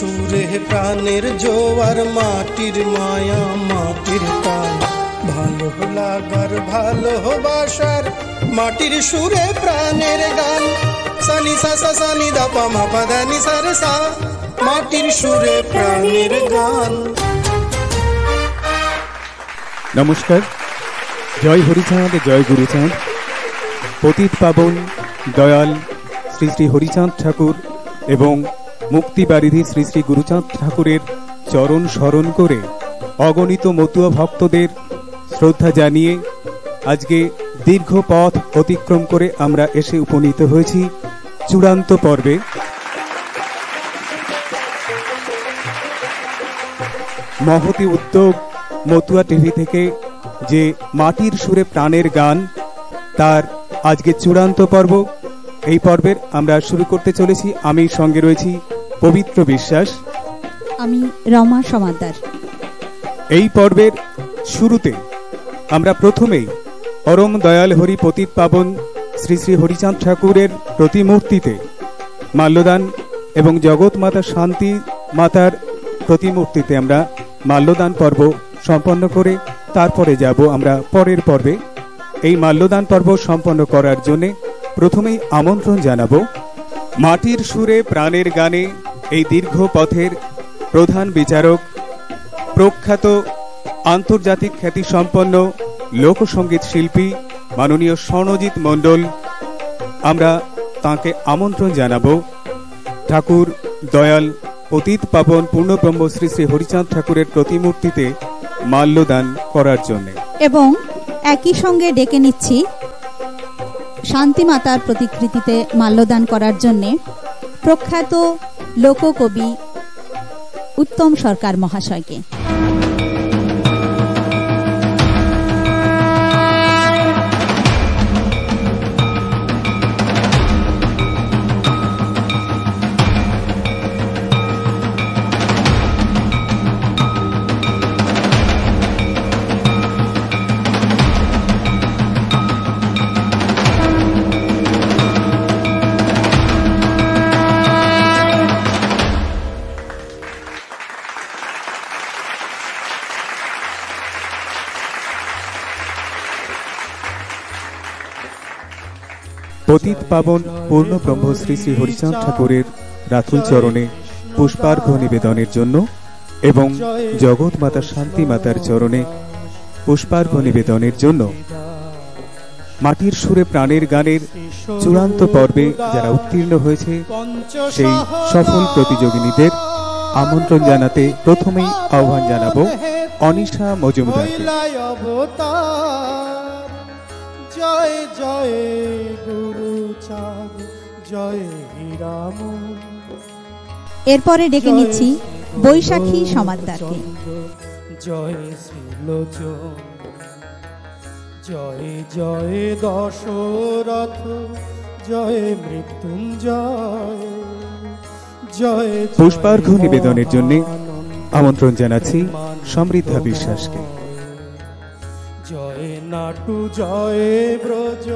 সুরে প্রাণের জোয়ার, মাটির মায়া, মাটির টান। ভালো লাগার ভালোবাসার মাটির সুরে প্রাণের গান। সানি সা সা, সানি দা, পা, মা, পা, দা, নি, সা, রে, সা, মাটির সুরে প্রাণের গান। নমস্কার। জয় হরিচাঁদ, জয় গুরুচাঁদ। পতিত পাবন দয়াল শ্রী শ্রী হরিচাঁদ ঠাকুর এবং মুক্তিবারিধি শ্রী শ্রী গুরুচাঁদ ঠাকুরের চরণ স্মরণ করে অগণিত মতুয়া ভক্তদের শ্রদ্ধা জানিয়ে আজকে দীর্ঘ পথ অতিক্রম করে আমরা এসে উপনীত হয়েছি চূড়ান্ত পর্বে। মহতি উদ্যোগ মতুয়া টিভি থেকে যে মাটির সুরে প্রাণের গান, তার আজকে চূড়ান্ত পর্ব। এই পর্বের আমরা শুরু করতে চলেছি। আমি সঙ্গে রয়েছি পবিত্র বিশ্বাস। আমি রমা সমাদ্দার এই পর্বের শুরুতে আমরা প্রথমেই পরম দয়াল হরি পতিত পাবন শ্রী শ্রী হরিচাঁদ ঠাকুরের প্রতিমূর্তিতে মাল্যদান এবং জগৎ মাতা শান্তি মাতার প্রতিমূর্তিতে আমরা মাল্যদান পর্ব সম্পন্ন করে তারপরে যাব আমরা পরের পর্বে। এই মাল্যদান পর্ব সম্পন্ন করার জন্যে প্রথমেই আমন্ত্রণ জানাব মাটির সুরে প্রাণের গানে এই দীর্ঘ পথের প্রধান বিচারক, প্রখ্যাত আন্তর্জাতিক খ্যাতিসম্পন্ন লোকসঙ্গীত শিল্পী মাননীয় স্বর্ণজিৎ মণ্ডল, আমরা তাকে আমন্ত্রণ জানাব। ঠাকুর দয়াল অতীত পাবন পূর্ণব্রহ্ম শ্রী শ্রী হরিচাঁদ ঠাকুরের প্রতিমূর্তিতে মাল্যদান করার জন্য। এবং একই সঙ্গে ডেকে নিচ্ছি শান্তিমাতার প্রতিকৃতিতে মাল্যদান করার জন্যে প্রখ্যাত লোককবি উত্তম সরকার মহাশয়কে। পতিত পাবন পূর্ণব্রহ্ম শ্রী শ্রী হরিচাঁদ ঠাকুরের রাতুল চরণে পুষ্পার্ঘ নিবেদনের জন্য এবং জগৎ মাতা শান্তি মাতার চরণে পুষ্পার্ঘ নিবেদনের জন্য মাটির সুরে প্রাণের গানের চূড়ান্ত পর্বে যারা উত্তীর্ণ হয়েছে, সেই সফল প্রতিযোগিনীদের আমন্ত্রণ জানাতে প্রথমেই আহ্বান জানাব অনিশা মজুমদার জয় জয় গুরু। চাঁদ জয় হীরাম এরপরে ডেকে নিচ্ছি বৈশাখী সমাদ্দারকে জয় শ্রীলোচন। জয় জয় দশরথ জয় মৃত্যুঞ্জয়। জয় জয় পুষ্পার্ঘ্য নিবেদনের জন্য আমন্ত্রণ জানাচ্ছি সমৃদ্ধা বিশ্বাসকে। জয় নাটু জয় ব্রজ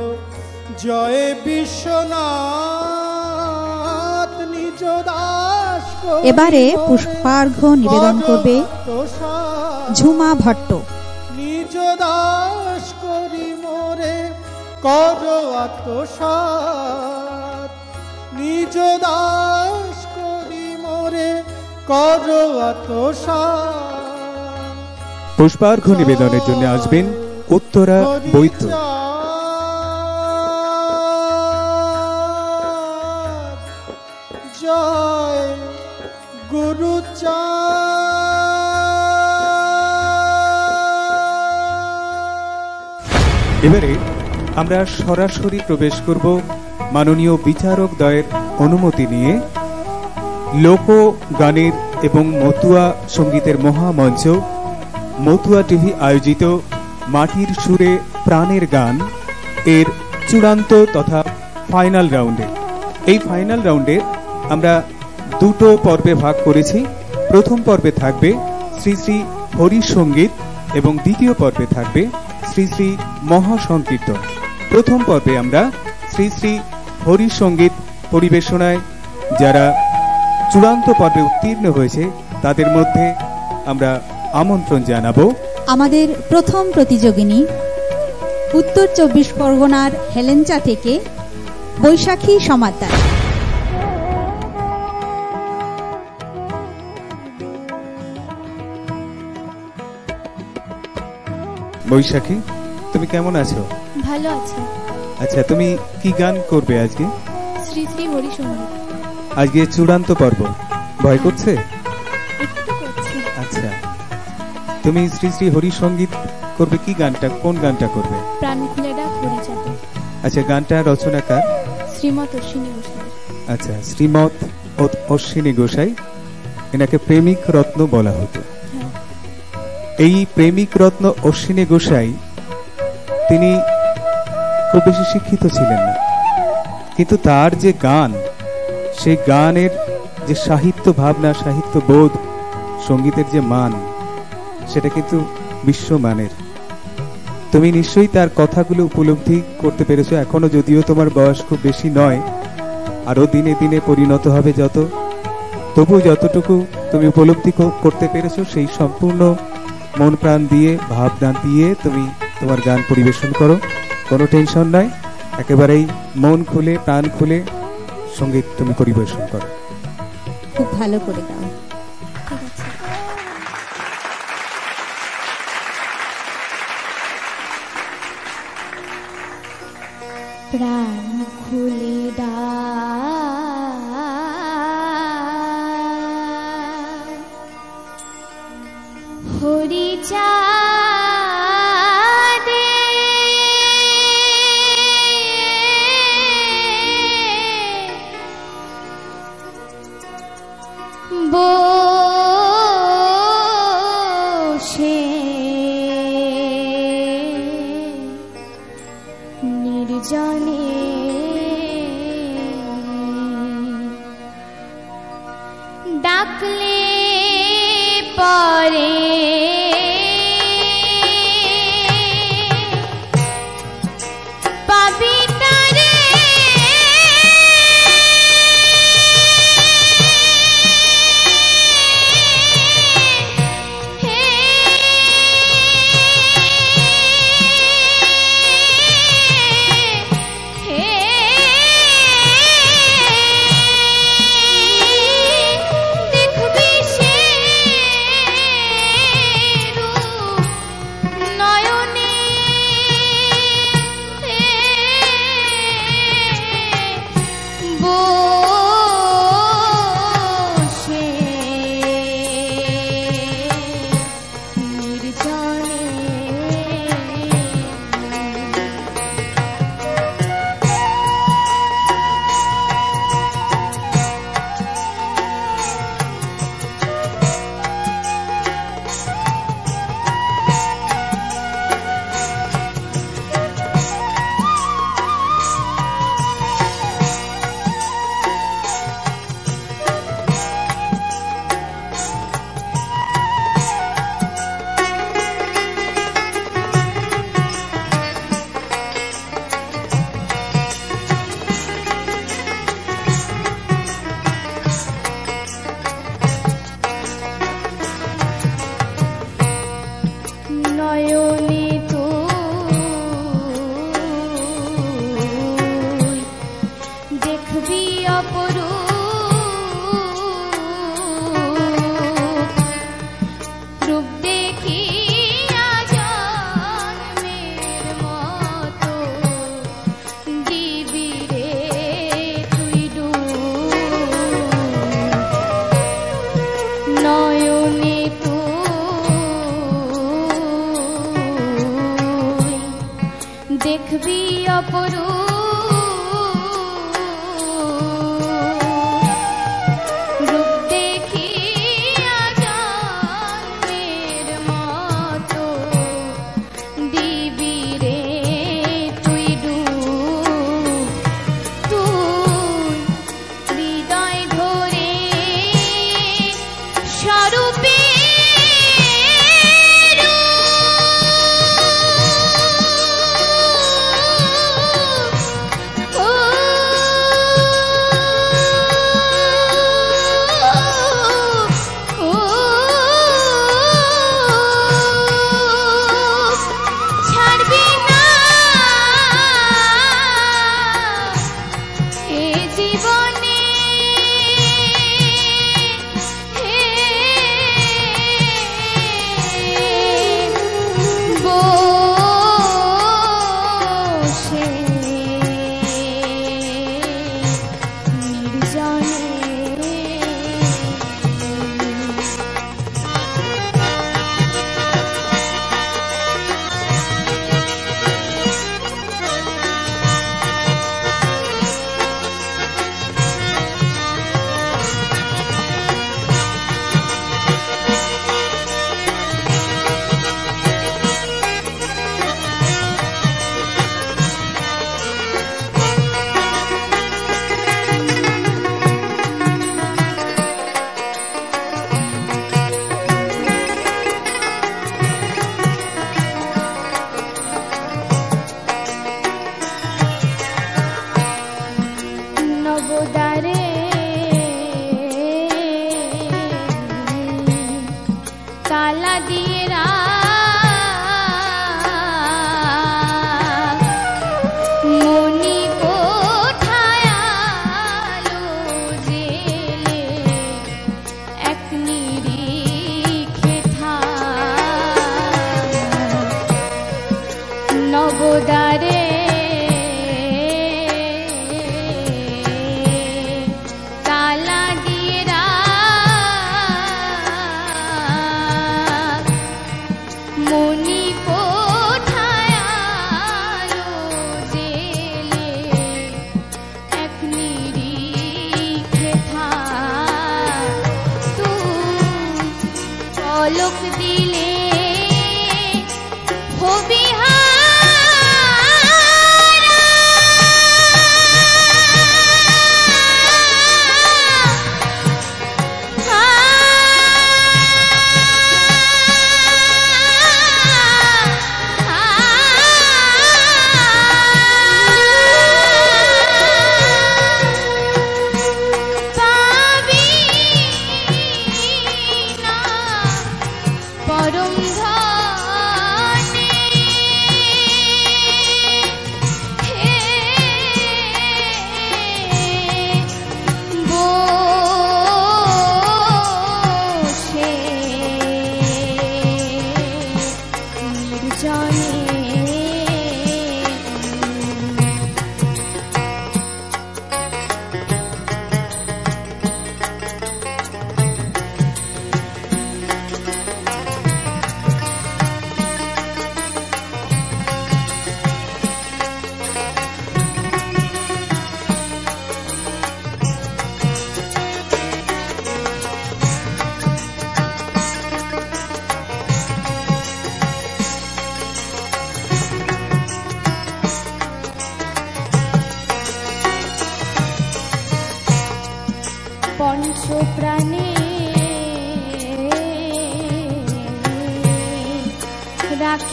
জয় বিশ্বনাথ নিজ দাস এবারে পুষ্পার্ঘ্য নিবেদন করবে ঝুমা ভট্ট। নিজ দাস করি মোরে কর আত্মসাৎ। নিজ দাস করি মোরে কর আত্মসাৎ। পুষ্পার্ঘ্য নিবেদনের জন্য আসবেন উত্তরা বৈদ্য এবারে আমরা সরাসরি প্রবেশ করব মাননীয় বিচারক দয়ের অনুমতি নিয়ে লোক গানের এবং মতুয়া সঙ্গীতের মহামঞ্চ, মতুয়া টিভি আয়োজিত মাটির সুরে প্রাণের গান এর চূড়ান্ত তথা ফাইনাল রাউন্ডে এই ফাইনাল রাউন্ডে আমরা দুটো পর্বে ভাগ করেছি। প্রথম পর্বে থাকবে শ্রী শ্রী হরি সংগীত এবং দ্বিতীয় পর্বে থাকবে শ্রী শ্রী মহাসংকীর্তন। প্রথম পর্বে আমরা শ্রী শ্রী হরি সংগীত পরিবেশনায় যারা চূড়ান্ত পর্বে উত্তীর্ণ হয়েছে, তাদের মধ্যে আমরা আমন্ত্রণ জানাব। আমাদের প্রথম প্রতিযোগিনী উত্তর চব্বিশ পরগনার হেলেঞ্চা থেকে বৈশাখী সমাদ্দার বৈশাখী তুমি কেমন আছো? ভালো আছে। আচ্ছা তুমি কি গান করবে আজকে? শ্রী শ্রী হরিসঙ্গীত আজকে চূড়ান্ত পর্ব। ভয় করছে? একটু করছি। আচ্ছা। তুমি শ্রী শ্রী হরি সংগীত করবে কি গানটা কোন গানটা করবে? প্রাণ খুলে ডাক হরিচাঁদে আচ্ছা গানটা রচনাকার শ্রীমত অশ্বিনী গোস্বামী আচ্ছা শ্রীমত অশ্বিনী গোসাই এনাকে প্রেমিক রত্ন বলা হতো। হ্যাঁ এই প্রেমিক রত্ন অশ্বিনী গোসাই, তিনি খুব বেশি শিক্ষিত ছিলেন না। কিন্তু তার যে গান, সেই গানের যে সাহিত্য ভাবনা, সাহিত্য বোধ, সঙ্গীতের যে মান, সেটা কিন্তু বিশ্বমানের। তুমি নিশ্চয়ই তার কথাগুলো উপলব্ধি করতে পেরেছ। এখনও যদিও তোমার বয়স খুব বেশি নয়, আরও দিনে দিনে পরিণত হবে যত। তবু যতটুকু তুমি উপলব্ধি করতে পেরেছ, সেই সম্পূর্ণ মন প্রাণ দিয়ে, ভাবনা দিয়ে তুমি তোমার গান পরিবেশন করো। কোনো টেনশন নাই। একেবারেই মন খুলে, প্রাণ খুলে সংগীত তুমি পরিবেশন করো। খুব ভালো করে গাও। প্রাণ খুলে হরি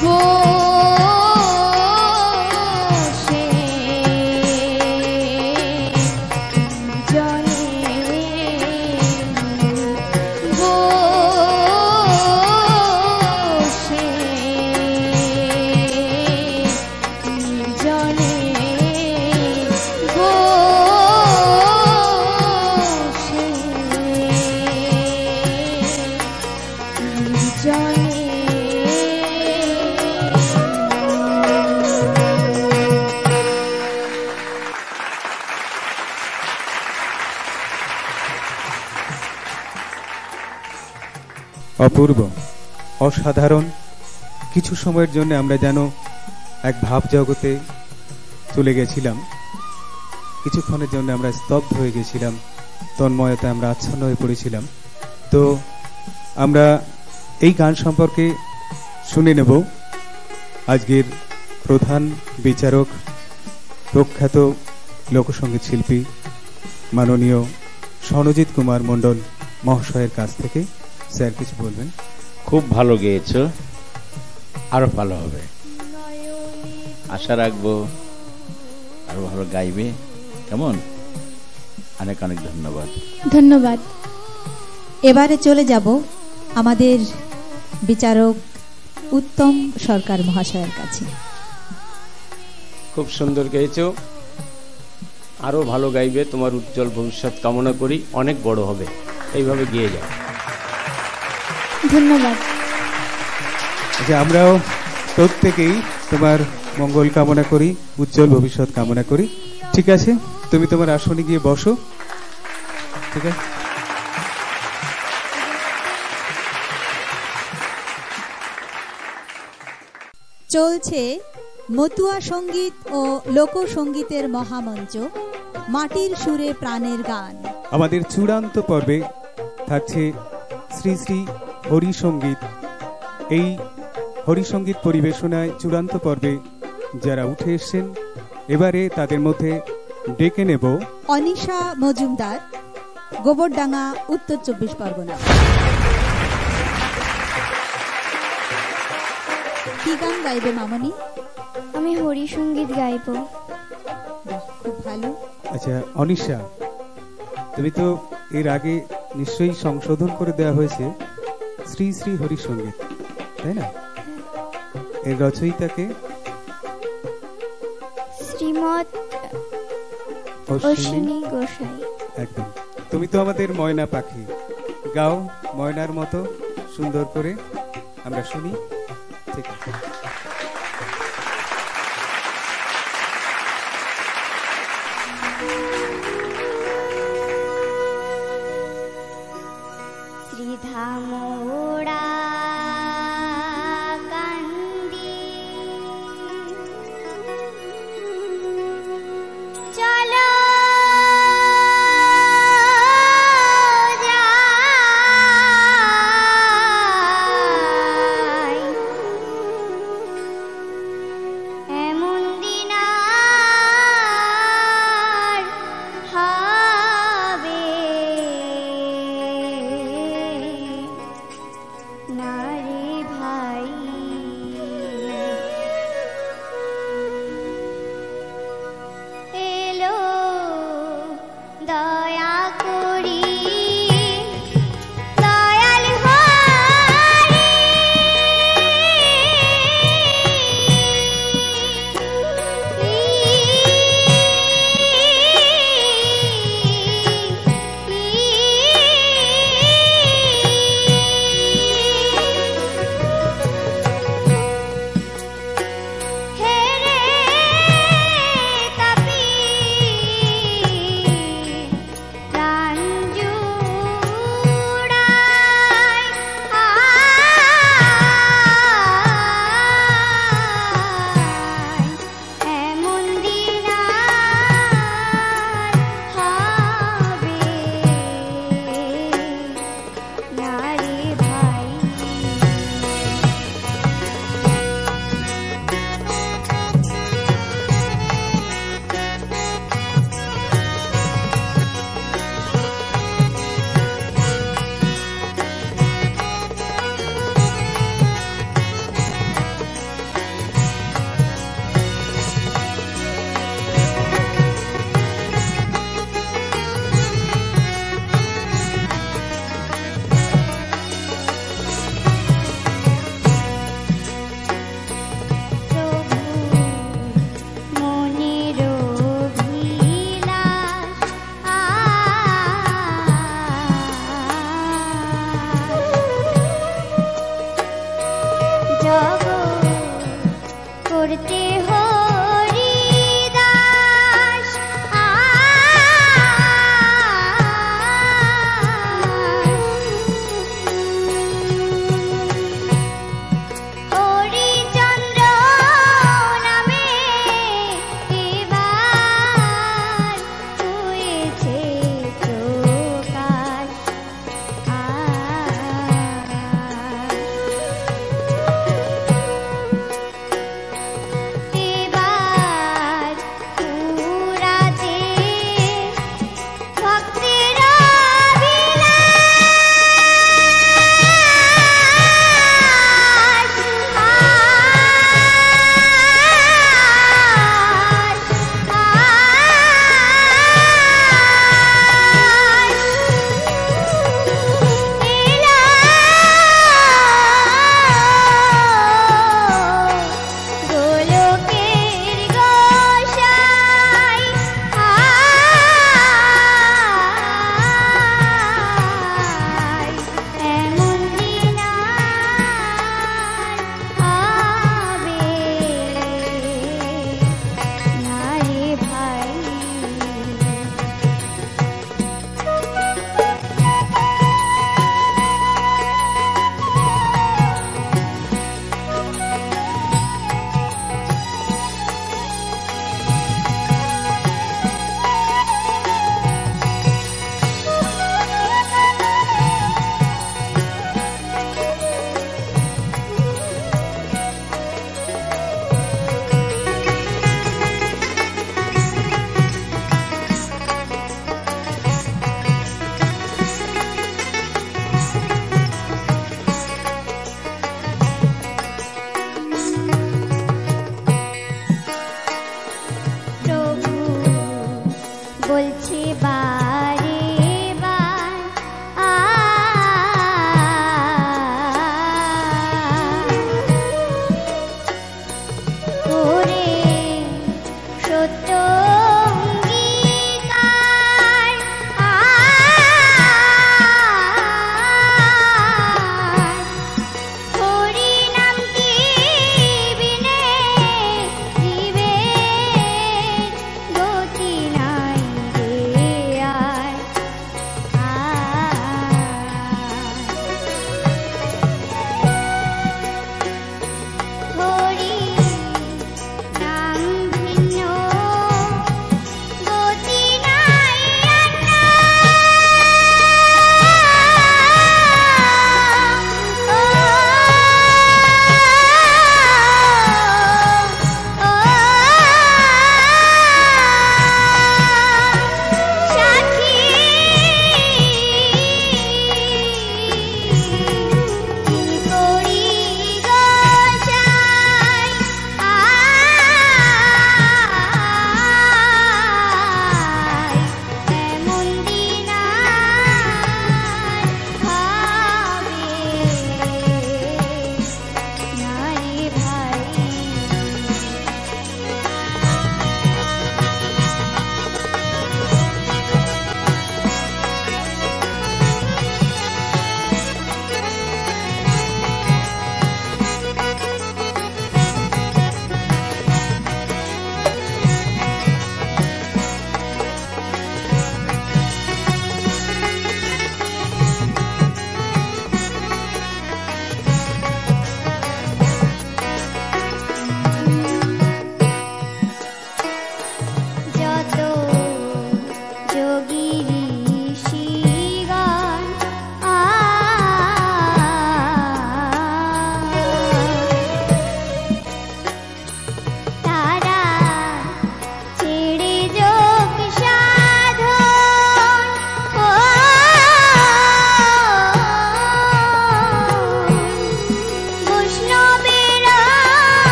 Ibu. অসাধারণ। কিছু সময়ের জন্য আমরা যেন এক ভাব জগতে চলে গেছিলাম। কিছুক্ষণের জন্য আমরা স্তব্ধ হয়ে গেছিলাম। তন্ময়তে আমরা আচ্ছন্ন হয়ে পড়েছিলাম। তো আমরা এই গান সম্পর্কে শুনে নেব। আজকের প্রধান বিচারক, প্রখ্যাত লোকসঙ্গীত শিল্পী, মাননীয় সনজিৎ কুমার মণ্ডল মহাশয়ের কাছ থেকে। স্যার, কিছু বলবেন? খুব ভালো গেয়েছো। আরও ভালো হবে। আশা রাখব আরও ভালো গাইবে। কেমন? অনেক অনেক ধন্যবাদ। ধন্যবাদ। এবারে চলে যাব আমাদের বিচারক উত্তম সরকার মহাশয়ের কাছে। খুব সুন্দর গেয়েছো। আরও ভালো গাইবে তোমার উজ্জ্বল ভবিষ্যৎ কামনা করি অনেক বড় হবে। এইভাবে গিয়ে যাও। ধন্যবাদ। আচ্ছা আমরাও প্রত্যেকেই তোমার মঙ্গল কামনা করি উজ্জ্বল ভবিষ্যৎ কামনা করি। ঠিক আছে? তুমি তোমার আসনে গিয়ে বসো। ঠিক আছে? চলছে মতুয়া সংগীত ও লোকসঙ্গীতের মহামঞ্চ মাটির সুরে প্রাণের গান। আমাদের চূড়ান্ত পর্বে থাকছে শ্রী শ্রী হরিসঙ্গীত এই হরিসঙ্গীত পরিবেশনায় চূড়ান্ত পর্বে যারা উঠে এসছেন এবারে তাদের মধ্যে ডেকে নেব অনিশা মজুমদার গোবরডাঙ্গা উত্তর চব্বিশ পরগনা। কি গান গাইবে মামনি? আমি হরি সংগীত গাইব খুব ভালো। আচ্ছা অনিশা তুমি তো এর আগে নিশ্চয়ই সংশোধন করে দেওয়া হয়েছে। শ্রী শ্রী হরিসঙ্গীত তাই না? এর রচয়িতাকে শ্রীমৎ অশ্বিনী অশ্বিনী গোসাই। একদম। তুমি তো আমাদের ময়না পাখি। গাও ময়নার মতো সুন্দর করে। আমরা শুনি ঠিক আছে।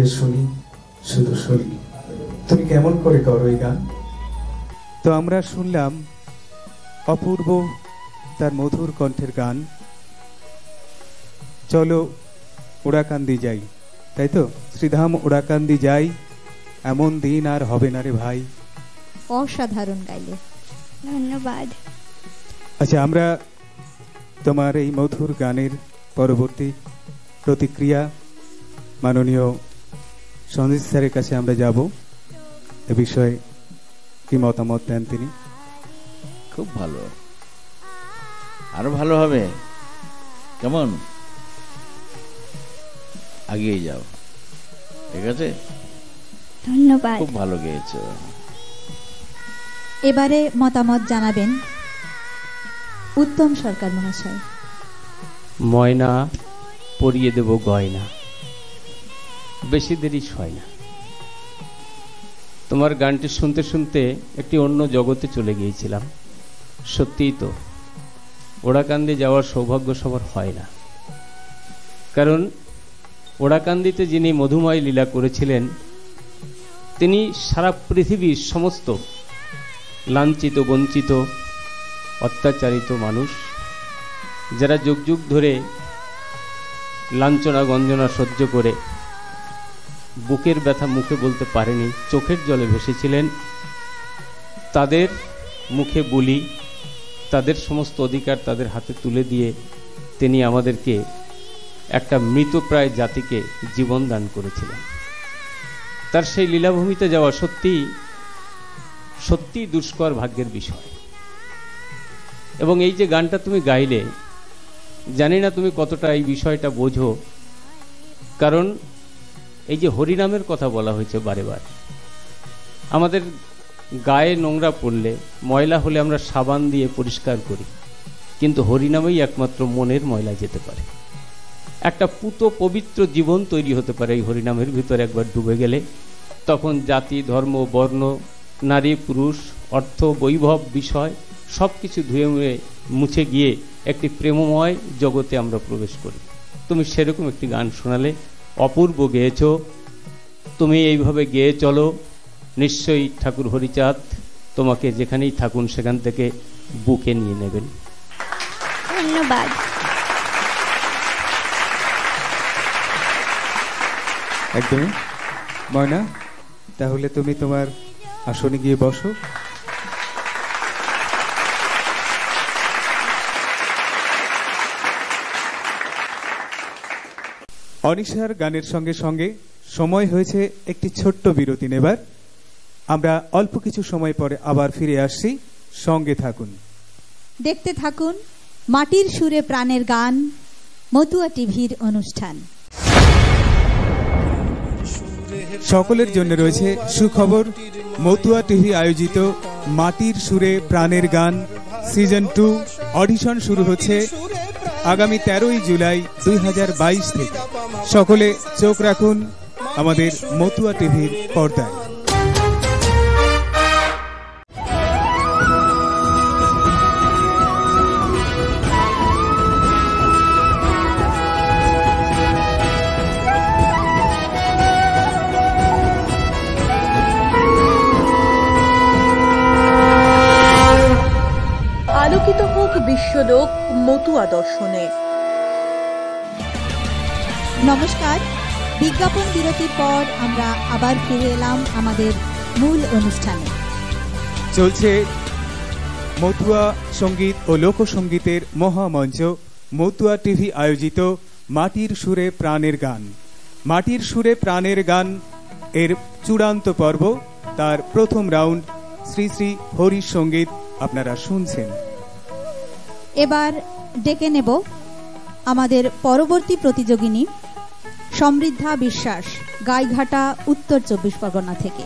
হয়ে শুনি শুধু শুনি। তুমি কেমন করে করো এই গান? তো আমরা শুনলাম অপূর্ব তার মধুর কণ্ঠের গান। চলো ওড়াকান্দি যাই তাই তো? শ্রীধাম ওড়াকান্দি যাই এমন দিন আর হবে না রে ভাই। অসাধারণ গাইলে। ধন্যবাদ। আচ্ছা আমরা তোমার এই মধুর গানের পরবর্তী প্রতিক্রিয়া মাননীয় সঞ্জিত স্যারের কাছে আমরা যাব। এ বিষয়ে কি মতামত দেন তিনি? খুব ভালো। আরও ভালো হবে। কেমন? আগিয়ে যাও। ঠিক আছে? ধন্যবাদ। খুব ভালো গেয়েছো। এবারে মতামত জানাবেন উত্তম সরকার মহাশয়। ময়না পরিয়ে দেব গয়না। বেশি দেরি হয় না। তোমার গানটি শুনতে শুনতে একটি অন্য জগতে চলে গিয়েছিলাম। সত্যিই তো, ওড়াকান্দি যাওয়ার সৌভাগ্য সবার হয় না। কারণ, ওড়াকান্দিতে যিনি মধুময় লীলা করেছিলেন, তিনি সারা পৃথিবীর সমস্ত লাঞ্ছিত, বঞ্চিত, অত্যাচারিত মানুষ, যারা যুগ যুগ ধরে লাঞ্ছনা, গঞ্জনা সহ্য করে বুকের ব্যথা মুখে বলতে পারেনি, চোখের জলে ভেসেছিলেন। তাদের মুখে বলি, তাদের সমস্ত অধিকার তাদের হাতে তুলে দিয়ে তিনি আমাদেরকে একটা মৃতপ্রায় জাতিকে জীবন দান করেছিলেন। তার সেই লীলাভূমিতে যাওয়া সত্যি সত্যি দুষ্কর ভাগ্যের বিষয়। এবং এই যে গানটা তুমি গাইলে, জানি না তুমি কতটা এই বিষয়টা বোঝো, কারণ এই যে হরিনামের কথা বলা হয়েছে বারে বারে। আমাদের গায়ে নোংরা পড়লে, ময়লা হলে আমরা সাবান দিয়ে পরিষ্কার করি। কিন্তু হরিনামেই একমাত্র মনের ময়লা যেতে পারে। একটা পুত পবিত্র জীবন তৈরি হতে পারে এই হরিনামের ভিতরে একবার ডুবে গেলে। তখন জাতি, ধর্ম, বর্ণ, নারী, পুরুষ, অর্থ, বৈভব, বিষয় সব কিছু ধুয়ে মুয়ে মুছে গিয়ে একটি প্রেমময় জগতে আমরা প্রবেশ করি। তুমি সেরকম একটি গান শোনালে অপূর্ব গেয়েছ। তুমি এইভাবে গেয়ে চলো। নিশ্চয়ই ঠাকুর হরিচাঁদ তোমাকে যেখানেই থাকুন সেখান থেকে বুকে নিয়ে নেবেন। ধন্যবাদ। একদমই। ময়না তাহলে তুমি তোমার আসনে গিয়ে বসো। অনিশার গানের সঙ্গে সঙ্গে সময় হয়েছে একটি ছোট্ট বিরতি নেবার। আমরা অল্প কিছু সময় পরে আবার ফিরে আসছি। সঙ্গে থাকুন। দেখতে থাকুন মাটির সুরে প্রাণের গান মতুয়া টিভির অনুষ্ঠান। সকলের জন্য রয়েছে সুখবর। মতুয়া টিভি আয়োজিত মাটির সুরে প্রাণের গান সিজন টু অডিশন শুরু হচ্ছে আগামী তেরোই জুলাই দুই হাজার বাইশ থেকে। সকলে চোখ রাখুন আমাদের মতুয়া টিভির পর্দায়। মতুয়া দর্শনে। নমস্কার। বিজ্ঞাপন বিরতির পর আমরা আবার ফিরে এলাম আমাদের মূল অনুষ্ঠানে। চলছে মতুয়া সংগীত ও লোকসঙ্গীতের মহামঞ্চ মতুয়া টিভি আয়োজিত মাটির সুরে প্রাণের গান। মাটির সুরে প্রাণের গান এর চূড়ান্ত পর্ব তার প্রথম রাউন্ড শ্রী শ্রী হরির সংগীত আপনারা শুনছেন। এবার ডেকে নেব আমাদের পরবর্তী প্রতিযোগিনী সমৃদ্ধা বিশ্বাস গাইঘাটা উত্তর চব্বিশ পরগনা থেকে।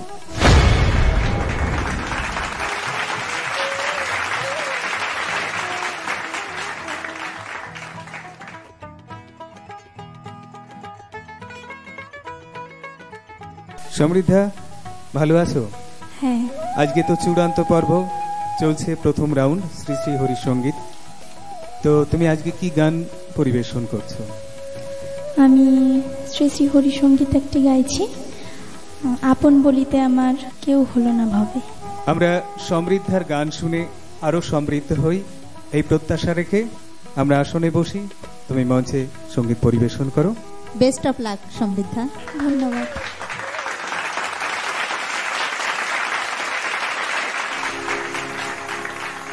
সমৃদ্ধা ভালো আছো? হ্যাঁ। আজকে তো চূড়ান্ত পর্ব চলছে প্রথম রাউন্ড শ্রী শ্রী হরি সংগীত তো তুমি আজকে কি গান পরিবেশন করছ? আমি শ্রী শ্রী হরি সংগীত একটি গাইছি। আপন বলিতে আমার কেউ হলো না ভাবে। আমরা সমৃদ্ধার গান শুনে আরও সমৃদ্ধ হই। এই প্রত্যাশা রেখে আমরা আসনে বসি। তুমি মঞ্চে সংগীত পরিবেশন করো। Best of luck Samriddha. ধন্যবাদ।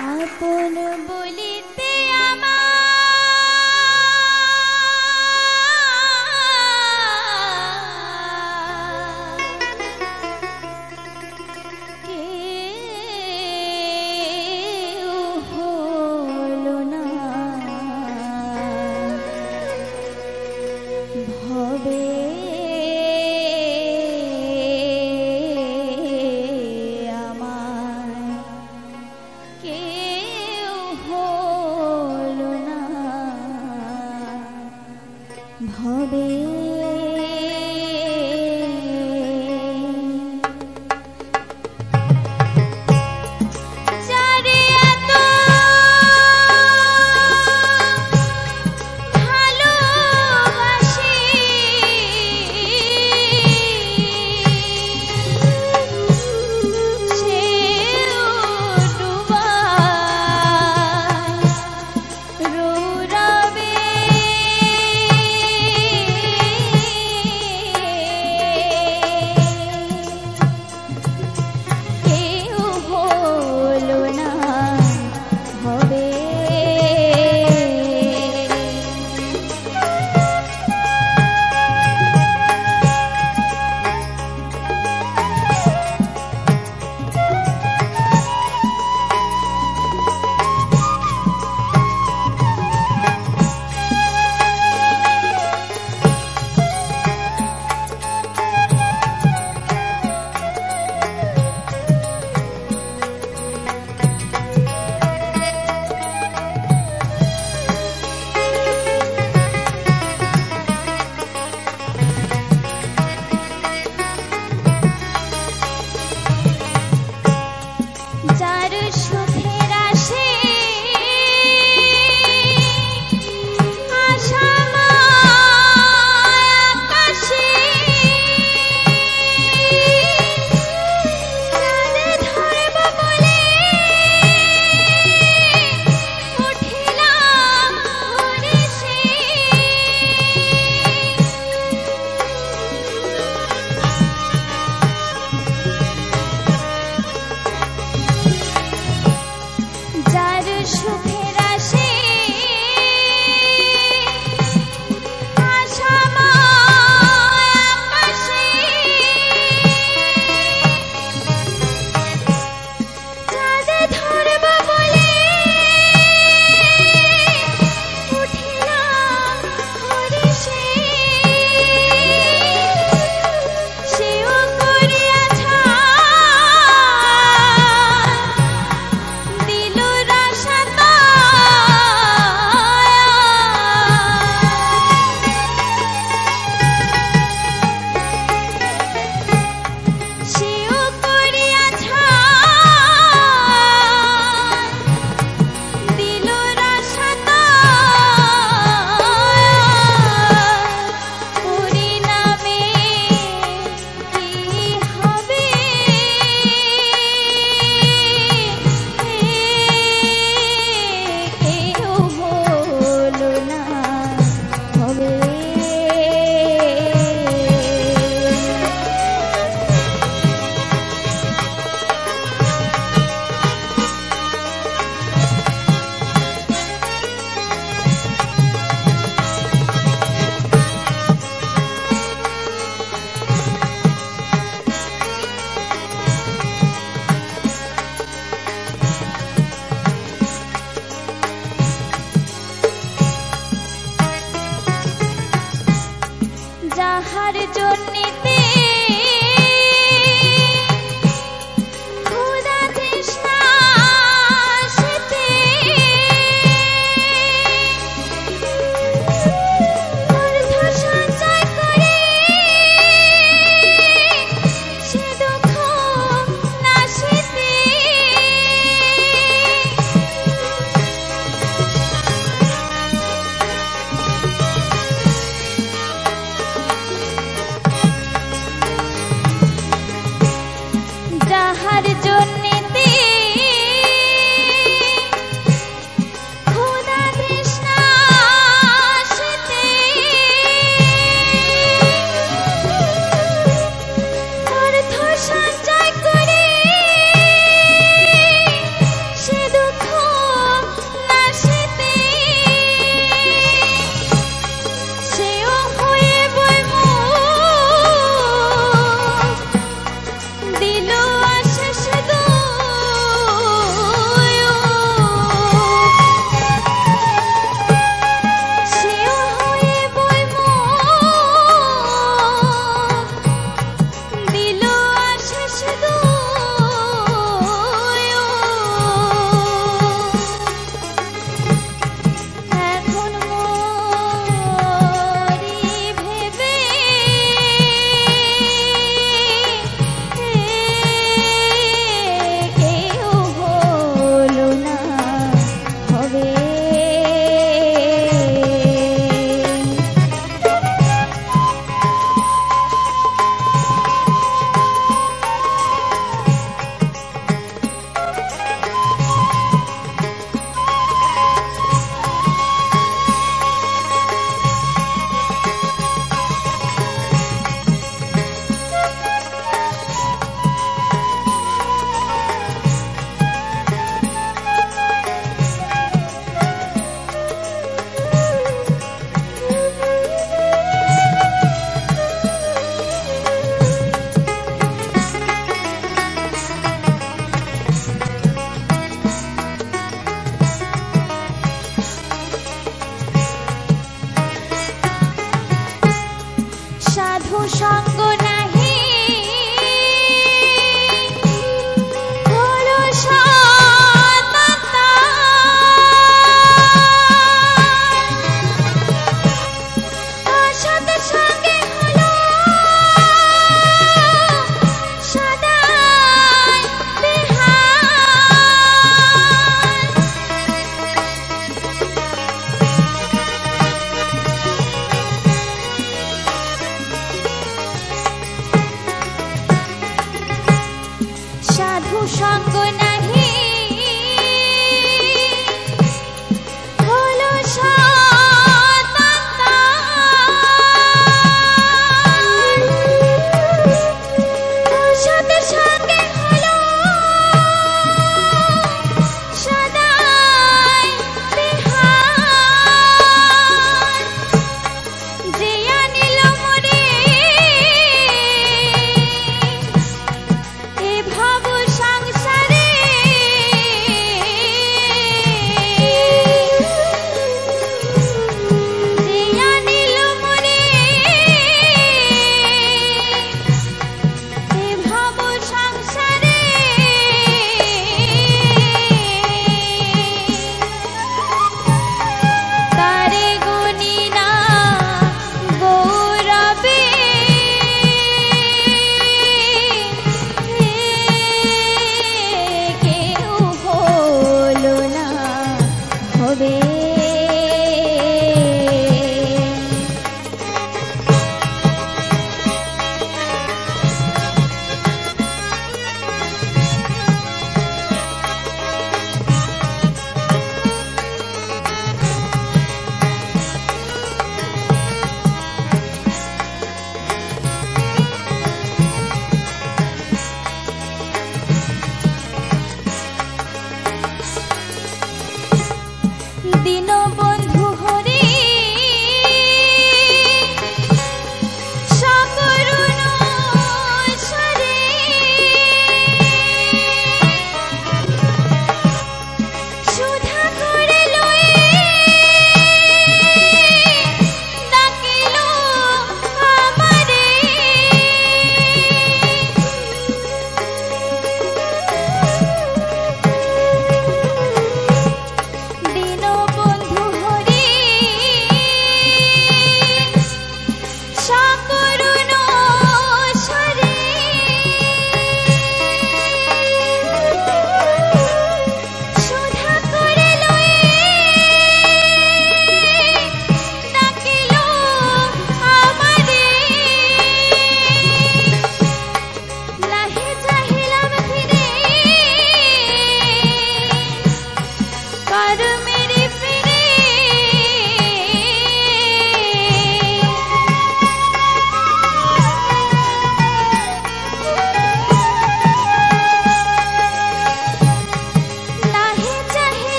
আপন বলিতে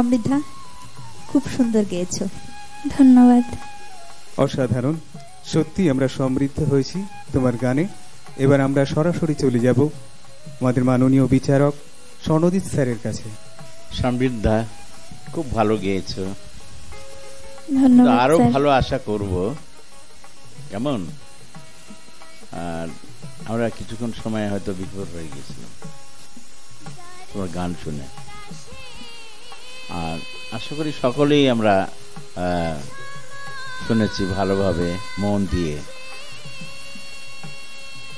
সমৃদ্ধা খুব সুন্দর গেয়েছো। ধন্যবাদ। অসাধারণ। সত্যি আমরা সমৃদ্ধ হয়েছি তোমার গানে। এবার আমরা সরাসরি চলে যাব আমাদের মাননীয় বিচারক সনদিত স্যারের কাছে। সমৃদ্ধা খুব ভালো গেয়েছো। আরও ভালো আশা করব। কেমন? আর আমরা কিছুক্ষণ সময় হয়তো বিফোর হয়ে গেছিলাম তোমার গান শুনে। আশা করি সকলেই আমরা আহ, শুনেছি ভালোভাবে মন দিয়ে।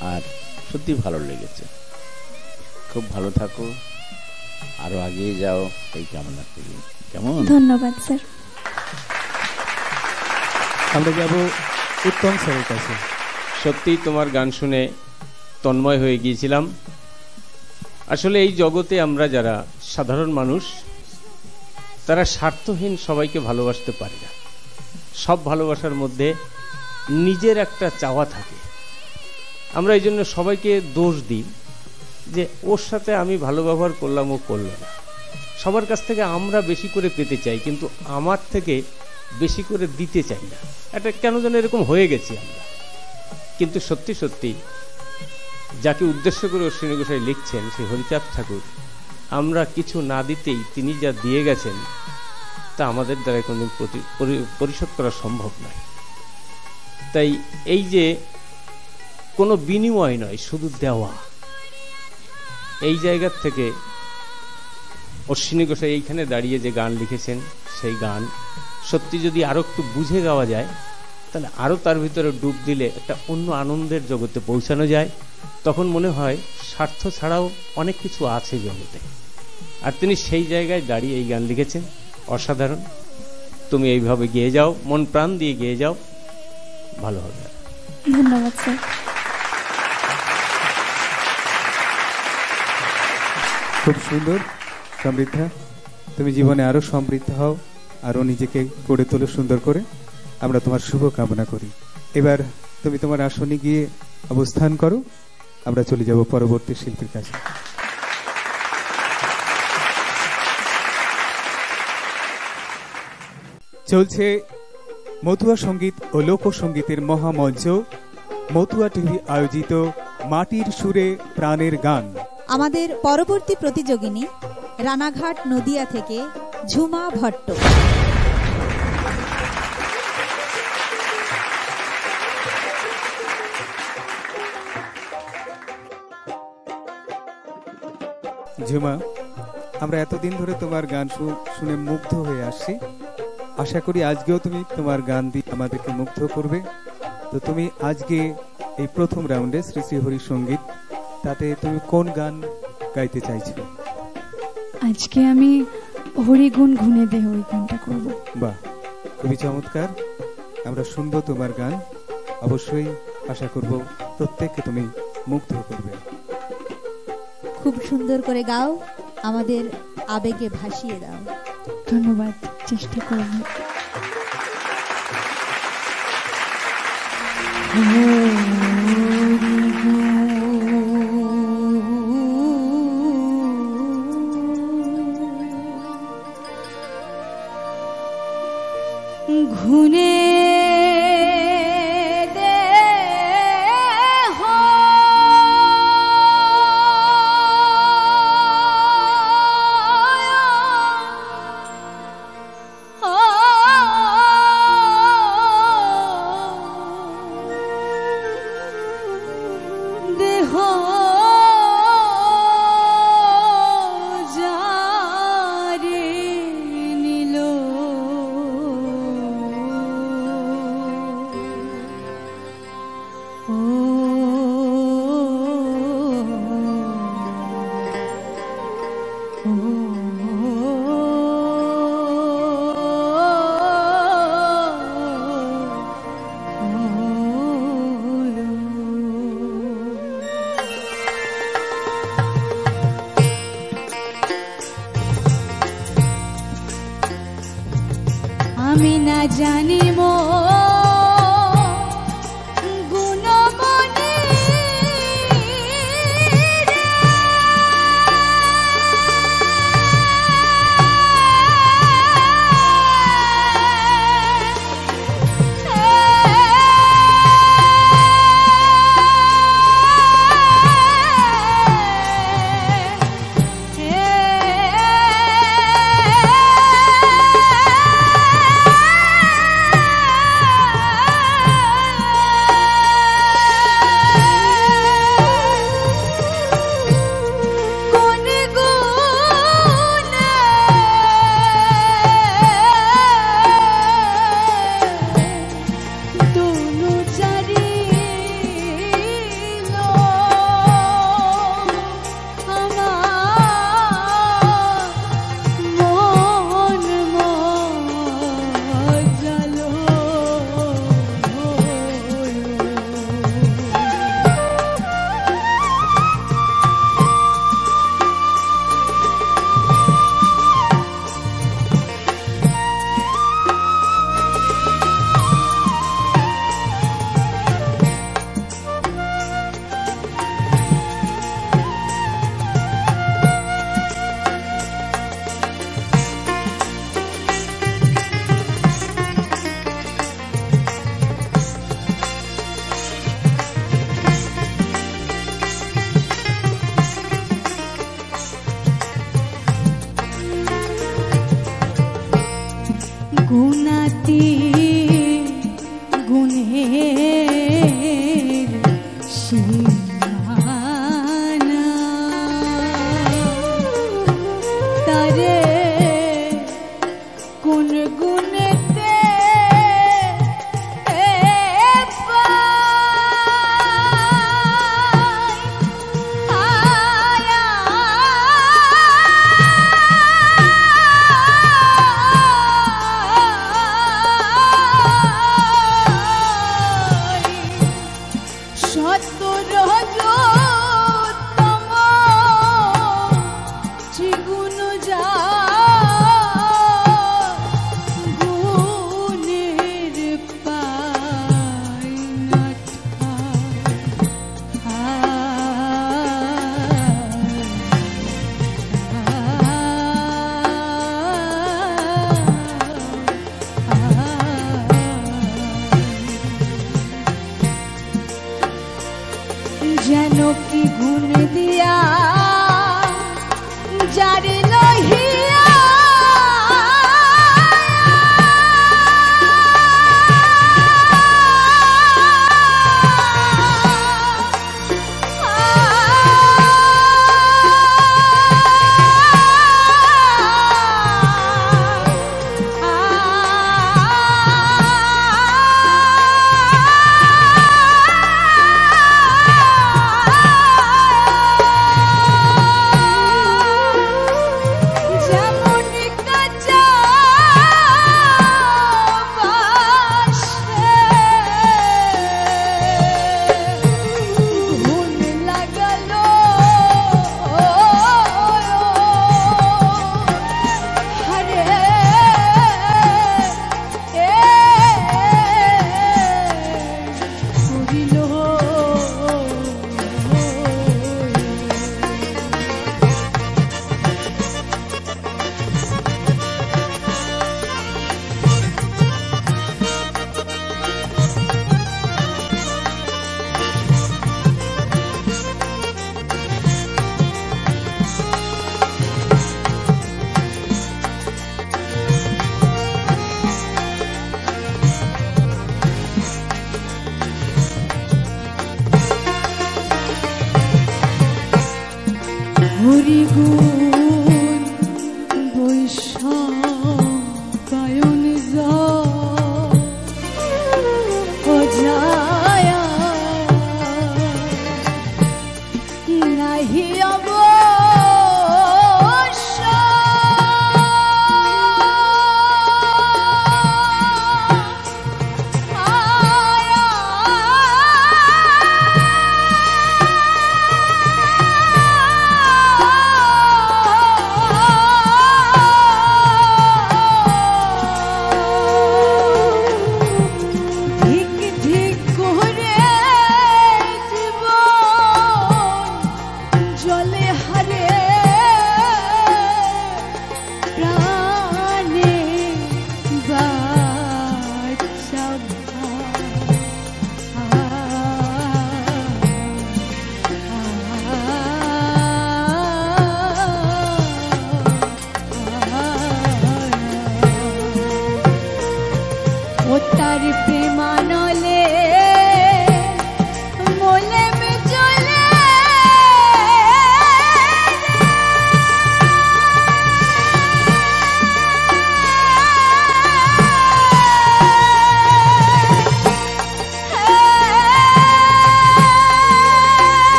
আর সত্যি ভালো লেগেছে। খুব ভালো থাকো। আরও এগিয়ে যাও। এই কামনা করি। কেমন? ধন্যবাদ স্যার। আমরা যাব উত্তম স্যারের কাছে। সত্যিই তোমার গান শুনে তন্ময় হয়ে গিয়েছিলাম। আসলে এই জগতে আমরা যারা সাধারণ মানুষ তারা স্বার্থহীন সবাইকে ভালোবাসতে পারে না। সব ভালোবাসার মধ্যে নিজের একটা চাওয়া থাকে। আমরা এই জন্য সবাইকে দোষ দিই যে ওর সাথে আমি ভালো ব্যবহার করলাম, ও করল না। সবার কাছ থেকে আমরা বেশি করে পেতে চাই, কিন্তু আমার থেকে বেশি করে দিতে চাই না। এটা কেন যেন এরকম হয়ে গেছি আমরা। কিন্তু সত্যি সত্যি যাকে উদ্দেশ্য করে অশ্বিনী গোসাই লিখছেন, সেই হরিচাঁদ ঠাকুর আমরা কিছু না দিতেই তিনি যা দিয়ে গেছেন, তা আমাদের দ্বারা কোনোদিন পরিশোধ করা সম্ভব নয়। তাই এই যে কোনো বিনিময় নয়, শুধু দেওয়া। এই জায়গার থেকে অশ্বিনী গোসাই এইখানে দাঁড়িয়ে যে গান লিখেছেন, সেই গান সত্যি যদি আরও একটু বুঝে গাওয়া যায়, তাহলে আরও তার ভিতরে ডুব দিলে একটা অন্য আনন্দের জগতে পৌঁছানো যায়। তখন মনে হয় স্বার্থ ছাড়াও অনেক কিছু আছে জগতে। আর তিনি সেই জায়গায় দাঁড়িয়ে এই গান লিখেছেন অসাধারণ। তুমি এইভাবে গিয়ে যাও মন প্রাণ দিয়ে গেয়ে যাও। ভালো হবে। ধন্যবাদ স্যার। খুব সুন্দর সমৃদ্ধা। তুমি জীবনে আরও সমৃদ্ধ হও আরও নিজেকে গড়ে তোলো সুন্দর করে। আমরা তোমার শুভ কামনা করি। এবার তুমি তোমার আসনে গিয়ে অবস্থান করো। আমরা চলে যাব পরবর্তী শিল্পীর কাছে। চলছে মতুয়া সংগীত ও লোকসঙ্গীতের মহামঞ্চ। মতুয়া টিভি আয়োজিত মাটির সুরে প্রাণের গান। আমাদের পরবর্তী প্রতিযোগিনী রানাঘাট নদিয়া থেকে ঝুমা ভট্ট। ঝুমা আমরা এতদিন ধরে তোমার গান শুনে মুগ্ধ হয়ে আসছি। আশা করি আজকেও তুমি তোমার গান দিয়ে আমাদেরকে মুগ্ধ করবে। তো তুমি আজকে এই প্রথম রাউন্ডে শ্রী শ্রী হরি সংগীত তাতে তুমি কোন গান গাইতে চাইছো? আজকে আমি হরিগুণ ঘুনে দেহ ওই গানটা করব। বাহ খুবই চমৎকার। আমরা শুনব তোমার গান। অবশ্যই আশা করব প্রত্যেককে তুমি মুগ্ধ করবে। খুব সুন্দর করে গাও আমাদের আবেগে ভাসিয়ে দাও। ধন্যবাদ চেষ্টা করব। ঘুনে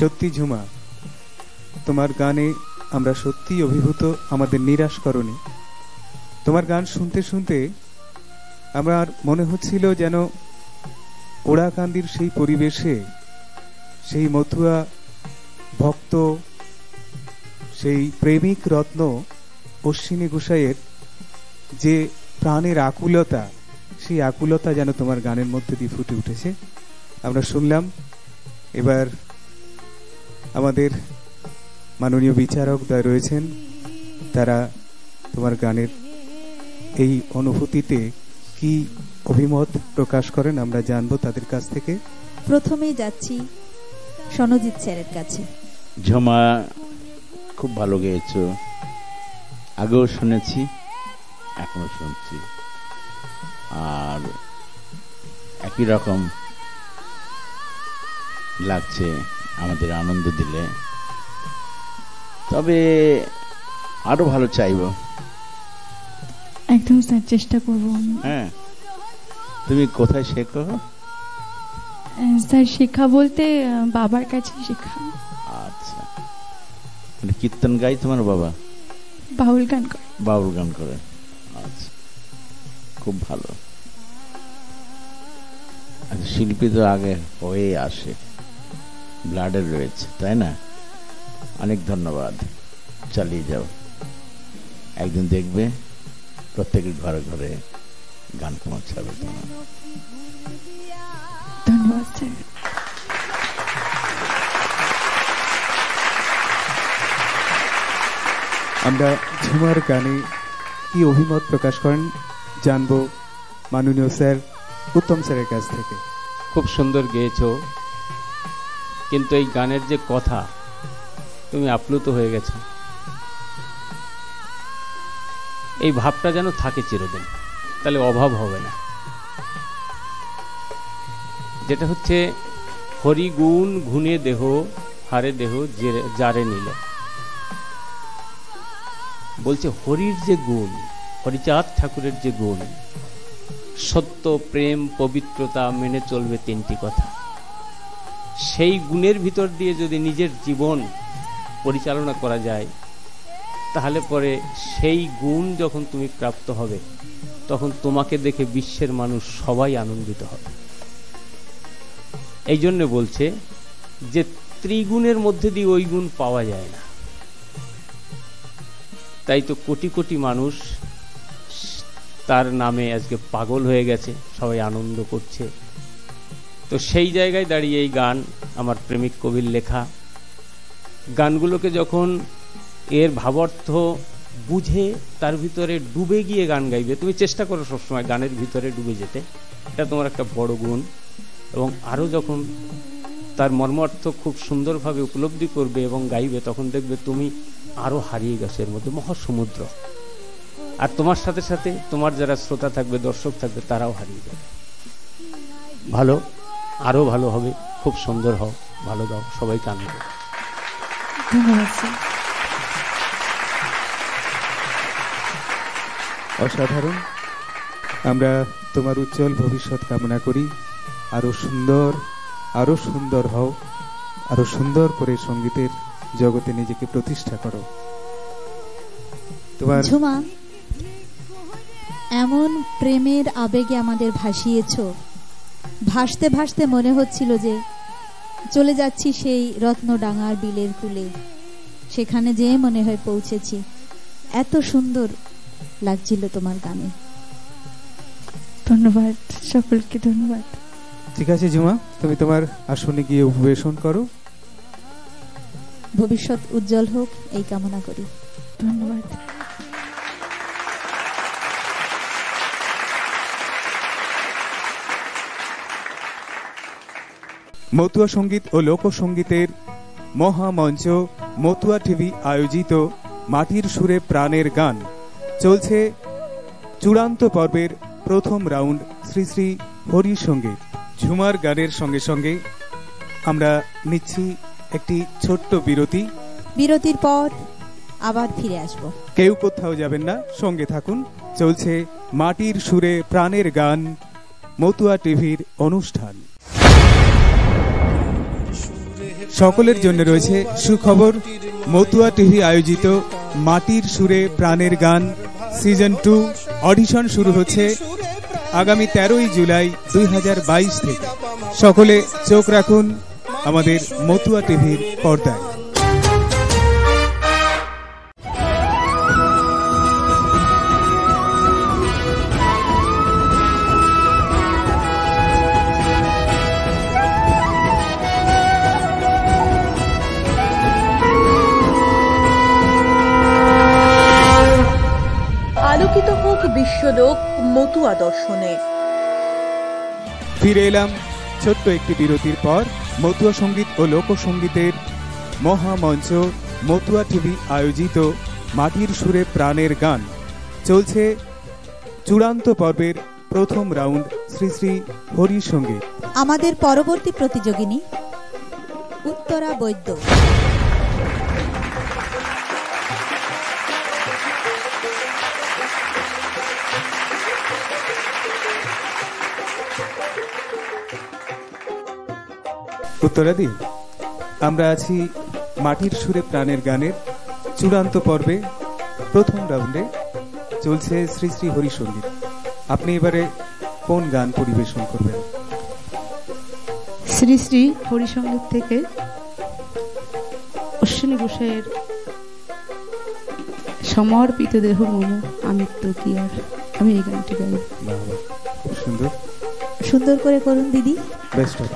সত্যি ঝুমা, তোমার গানে আমরা সত্যি অভিভূত, আমাদের নিরাশ করনি। তোমার গান শুনতে শুনতে আমার মনে হচ্ছিল যেন ওড়াকান্দির সেই পরিবেশে সেই মথুয়া ভক্ত, সেই প্রেমিক রত্ন অশ্বিনী গোসাইয়ের যে প্রাণের আকুলতা, সেই আকুলতা যেন তোমার গানের মধ্যে দিয়ে ফুটে উঠেছে। আমরা শুনলাম, এবার আমাদের মাননীয় বিচারকদ্বয় রয়েছেন তারা তোমার গানের এই অনুভূতিতে কি অভিমত প্রকাশ করেন আমরা জানব তাদের কাছ থেকে। প্রথমেই যাচ্ছি সনজিৎ স্যারের কাছে। ঝমা খুব ভালো গেয়েছ। আগেও শুনেছি এখনও শুনছি। আর একই রকম লাগছে আমাদের আনন্দ দিলে। তবে আরও ভালো চাইব। একদম স্যার চেষ্টা করব হ্যাঁ। তুমি কোথায় শেখো? স্যার শেখা বলতে বাবার কাছে শেখা আচ্ছা। মানে কীর্তন গাই তোমার বাবা? বাউল গান করে। বাউল গান করে। আচ্ছা। খুব ভালো। শিল্পী তো আগে হয়ে আসে। ব্লাডের রয়েছে তাই না? অনেক ধন্যবাদ। চালিয়ে যাও। একদিন দেখবে প্রত্যেকের ঘরে ঘরে গান পৌঁছাবে তোমার। ধন্যবাদ স্যার। আমরা ঝুমার গানে কি অভিমত প্রকাশ করেন জানব মাননীয় স্যার উত্তম স্যারের কাছ থেকে। খুব সুন্দর গেয়েছো। কিন্তু এই গানের যে কথা, তুমি আপ্লুত হয়ে গেছো। এই ভাবটা যেন থাকে চিরদিন, তাহলে অভাব হবে না। যেটা হচ্ছে হরিগুণ গুণে দেহ, হারে দেহ জারে নিল। বলছে, হরির যে গুণ, হরিচাঁদ ঠাকুরের যে গুণ, সত্য, প্রেম, পবিত্রতা মেনে চলবে তিনটি কথা। সেই গুণের ভিতর দিয়ে যদি নিজের জীবন পরিচালনা করা যায়, তাহলে পরে সেই গুণ যখন তুমি প্রাপ্ত হবে, তখন তোমাকে দেখে বিশ্বের মানুষ সবাই আনন্দিত হবে। এই জন্য বলছে যে ত্রিগুণের মধ্যে দিয়ে ওই গুণ পাওয়া যায় না। তাই তো কোটি কোটি মানুষ তার নামে আজকে পাগল হয়ে গেছে, সবাই আনন্দ করছে। তো সেই জায়গায় দাঁড়িয়ে এই গান আমার প্রেমিক কবির লেখা। গানগুলোকে যখন এর ভাবার্থ বুঝে তার ভিতরে ডুবে গিয়ে গান গাইবে, তুমি চেষ্টা করো সবসময় গানের ভিতরে ডুবে যেতে। এটা তোমার একটা বড় গুণ। এবং আরও যখন তার মর্মার্থ খুব সুন্দরভাবে উপলব্ধি করবে এবং গাইবে, তখন দেখবে তুমি আরও হারিয়ে গেছো, এর মধ্যে মহাসমুদ্র। আর তোমার সাথে সাথে তোমার যারা শ্রোতা থাকবে, দর্শক থাকবে, তারাও হারিয়ে যাবে। ভালো। আরও ভালো হবে খুব সুন্দর হও ভালো দাও সবাইকে আনন্দ অসাধারণ। আমরা তোমার উজ্জ্বল ভবিষ্যৎ কামনা করি। আরও সুন্দর আরও সুন্দর হও আরও সুন্দর করে সঙ্গীতের জগতে নিজেকে প্রতিষ্ঠা করো। তোমার এমন প্রেমের আবেগে আমাদের ভাসিয়েছ। ভাসতে ভাসতে মনে হচ্ছিল যে চলে যাচ্ছি সেই রত্নডাঙ্গার বিলের তুলে সেখানে যেয়ে মনে হয় পৌঁছেছি। এত সুন্দর লাগছিল তোমার গানে। ধন্যবাদ সকলকে ধন্যবাদ। ঠিক আছে জুমা তুমি তোমার আসনে গিয়ে উপবেশন করো। ভবিষ্যৎ উজ্জ্বল হোক এই কামনা করি। ধন্যবাদ। মতুয়া সংগীত ও লোকসঙ্গীতের মহামঞ্চ মতুয়া টিভি আয়োজিত মাটির সুরে প্রাণের গান। চলছে চূড়ান্ত পর্বের প্রথম রাউন্ড শ্রী শ্রী হরি সঙ্গে। ঝুমার গানের সঙ্গে সঙ্গে আমরা নিচ্ছি একটি ছোট্ট বিরতি। বিরতির পর আবার ফিরে আসব। কেউ কোথাও যাবেন না সঙ্গে থাকুন। চলছে মাটির সুরে প্রাণের গান মতুয়া টিভির অনুষ্ঠান। সকলের জন্য রয়েছে সুখবর। মতুয়া টিভি আয়োজিত মাটির সুরে প্রাণের গান। সিজন টু অডিশন শুরু হচ্ছে আগামী তেরোই জুলাই দুই হাজার বাইশ থেকে। সকলে চোখ রাখুন আমাদের মতুয়া টিভির পর্দায়। মতুয়া দর্শনে। ফিরে এলাম ছোট্ট একটি বিরতির পর মতুয়া সংগীত ও লোকসঙ্গীতের মহামঞ্চ মতুয়া টিভি আয়োজিত মাটির সুরে প্রাণের গান। চলছে চূড়ান্ত পর্বের প্রথম রাউন্ড শ্রী শ্রী হরির সংগীত আমাদের পরবর্তী প্রতিযোগিনী উত্তরা বৈদ্য। উত্তরাদি আমরা আছি মাটির সুরে প্রাণের গানের চূড়ান্ত পর্বে। প্রথম রাউন্ডে চলছে শ্রী শ্রী হরিসঙ্গীত। আপনি এবারে কোন গান পরিবেশন করবেন? শ্রী শ্রী হরিসঙ্গীত থেকে অশ্বিনী ঘোষের সমর্পিত দেহ মম আমিত্ব কি আর আমি এই গানটি গাই। খুব সুন্দর। সুন্দর করে করুন দিদি। বেস্ট অফ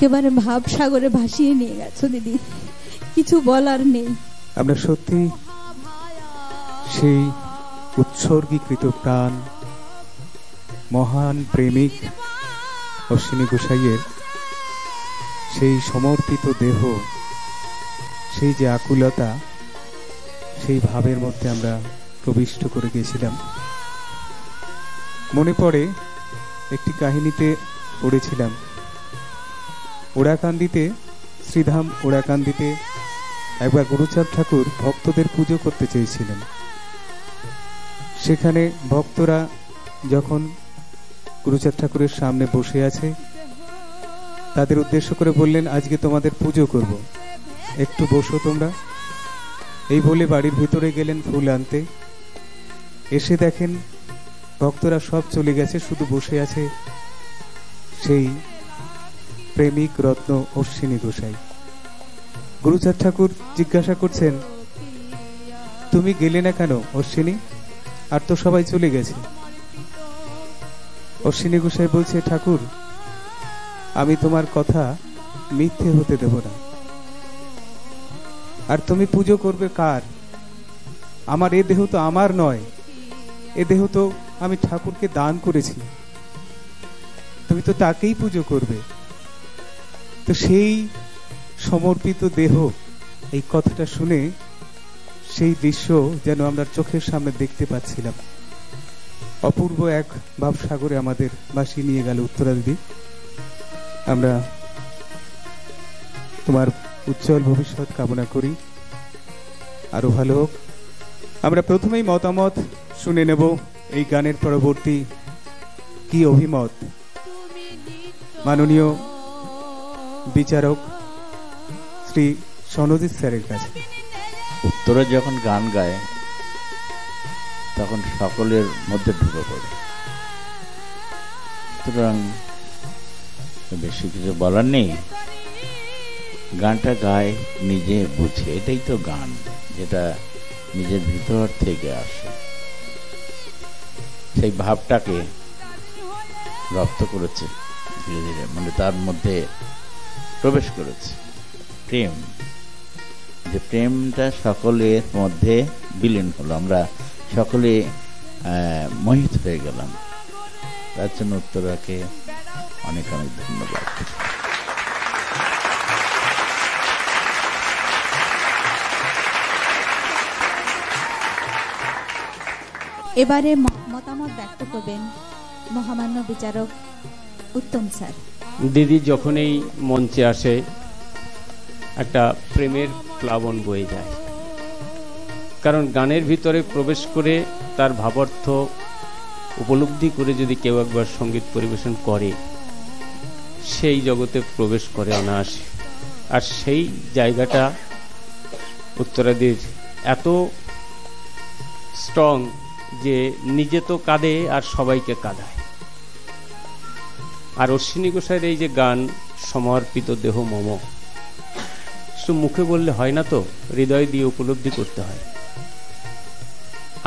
একেবারে ভাব সাগরে ভাসিয়ে নিয়ে গেছো, দিদি। কিছু বলার নেই। আমরা সত্যি সেই উৎসর্গীকৃত প্রাণ, মহান প্রেমিক অশ্বিনী গোসাইয়ের সেই সমর্পিত দেহ, সেই যে আকুলতা, সেই ভাবের মধ্যে আমরা প্রবিষ্ট করে গেছিলাম। মনে পড়ে একটি কাহিনীতে পড়েছিলাম ওড়াকান্দিতে শ্রীধাম ওড়াকান্দিতে একবার গুরুচাঁদ ঠাকুর ভক্তদের পুজো করতে চেয়েছিলেন। সেখানে ভক্তরা যখন গুরুচাঁদ ঠাকুরের সামনে বসে আছে, তাদের উদ্দেশ্য করে বললেন, আজকে তোমাদের পুজো করব। একটু বসো তোমরা। এই বলে বাড়ির ভিতরে গেলেন ফুল আনতে। এসে দেখেন ভক্তরা সব চলে গেছে, শুধু বসে আছে সেই প্রেমিক রত্ন অশ্বিনী গোসাই। গুরুচাঁদ ঠাকুর জিজ্ঞাসা করছেন, তুমি গেলে না কেন অশ্বিনী? আর তো সবাই চলে গেছে। অশ্বিনী গোসাই বলছে, ঠাকুর, আমি তোমার কথা মিথ্যে হতে দেব না। আর তুমি পুজো করবে কার? আমার এ দেহ তো আমার নয়, এ দেহ তো আমি ঠাকুরকে দান করেছি। তুমি তো তাকেই পুজো করবে। তো সেই সমর্পিত দেহ এই কথাটা শুনে সেই দৃশ্য যেন আমরা চোখের সামনে দেখতে পাচ্ছিলাম। অপূর্ব এক ভাবসাগরে আমাদের বাসি নিয়ে গেল উত্তরা দিদি আমরা তোমার উজ্জ্বল ভবিষ্যৎ কামনা করি। আরও ভালো হোক। আমরা প্রথমেই মতামত শুনে নেব এই গানের পরবর্তী কি অভিমত। মাননীয় বিচারক শ্রী সনজিৎ স্যারের কাছে। উত্তরে যখন গান গায়, তখন সকলের মধ্যে ঢুকে পড়ে। সুতরাং বেশি কিছু বলার নেই। গানটা গায়, নিজে বুঝে। এটাই তো গান, যেটা নিজের ভিতর থেকে আসে। সেই ভাবটাকে রপ্ত করেছে ধীরে ধীরে। মানে তার মধ্যে প্রবেশ করেছে। প্রেম। যে প্রেমটা সকলের মধ্যে বিলীন হলো। আমরা সকলে মোহিত হয়ে গেলাম। তার জন্য উত্তরাকে অনেক অনেক ধন্যবাদ। এবারে মতামত ব্যক্ত করবেন মহামান্য বিচারক উত্তম স্যার। দিদি যখন এই মঞ্চে আসে, একটা প্রেমের প্লাবন বয়ে যায়। কারণ গানের ভিতরে প্রবেশ করে তার ভাবার্থ উপলব্ধি করে যদি কেউ একবার সংগীত পরিবেশন করে, সেই জগতে প্রবেশ করে অনায়াসে। আর সেই জায়গাটা উত্তরাদির এত স্ট্রং যে নিজে তো কাঁদে আর সবাইকে কাঁদায়। আর অশ্বিনী গোসাইয়ের এই যে গান, সমর্পিত দেহ মম শুধু মুখে বললে হয় না তো, হৃদয় দিয়ে উপলব্ধি করতে হয়।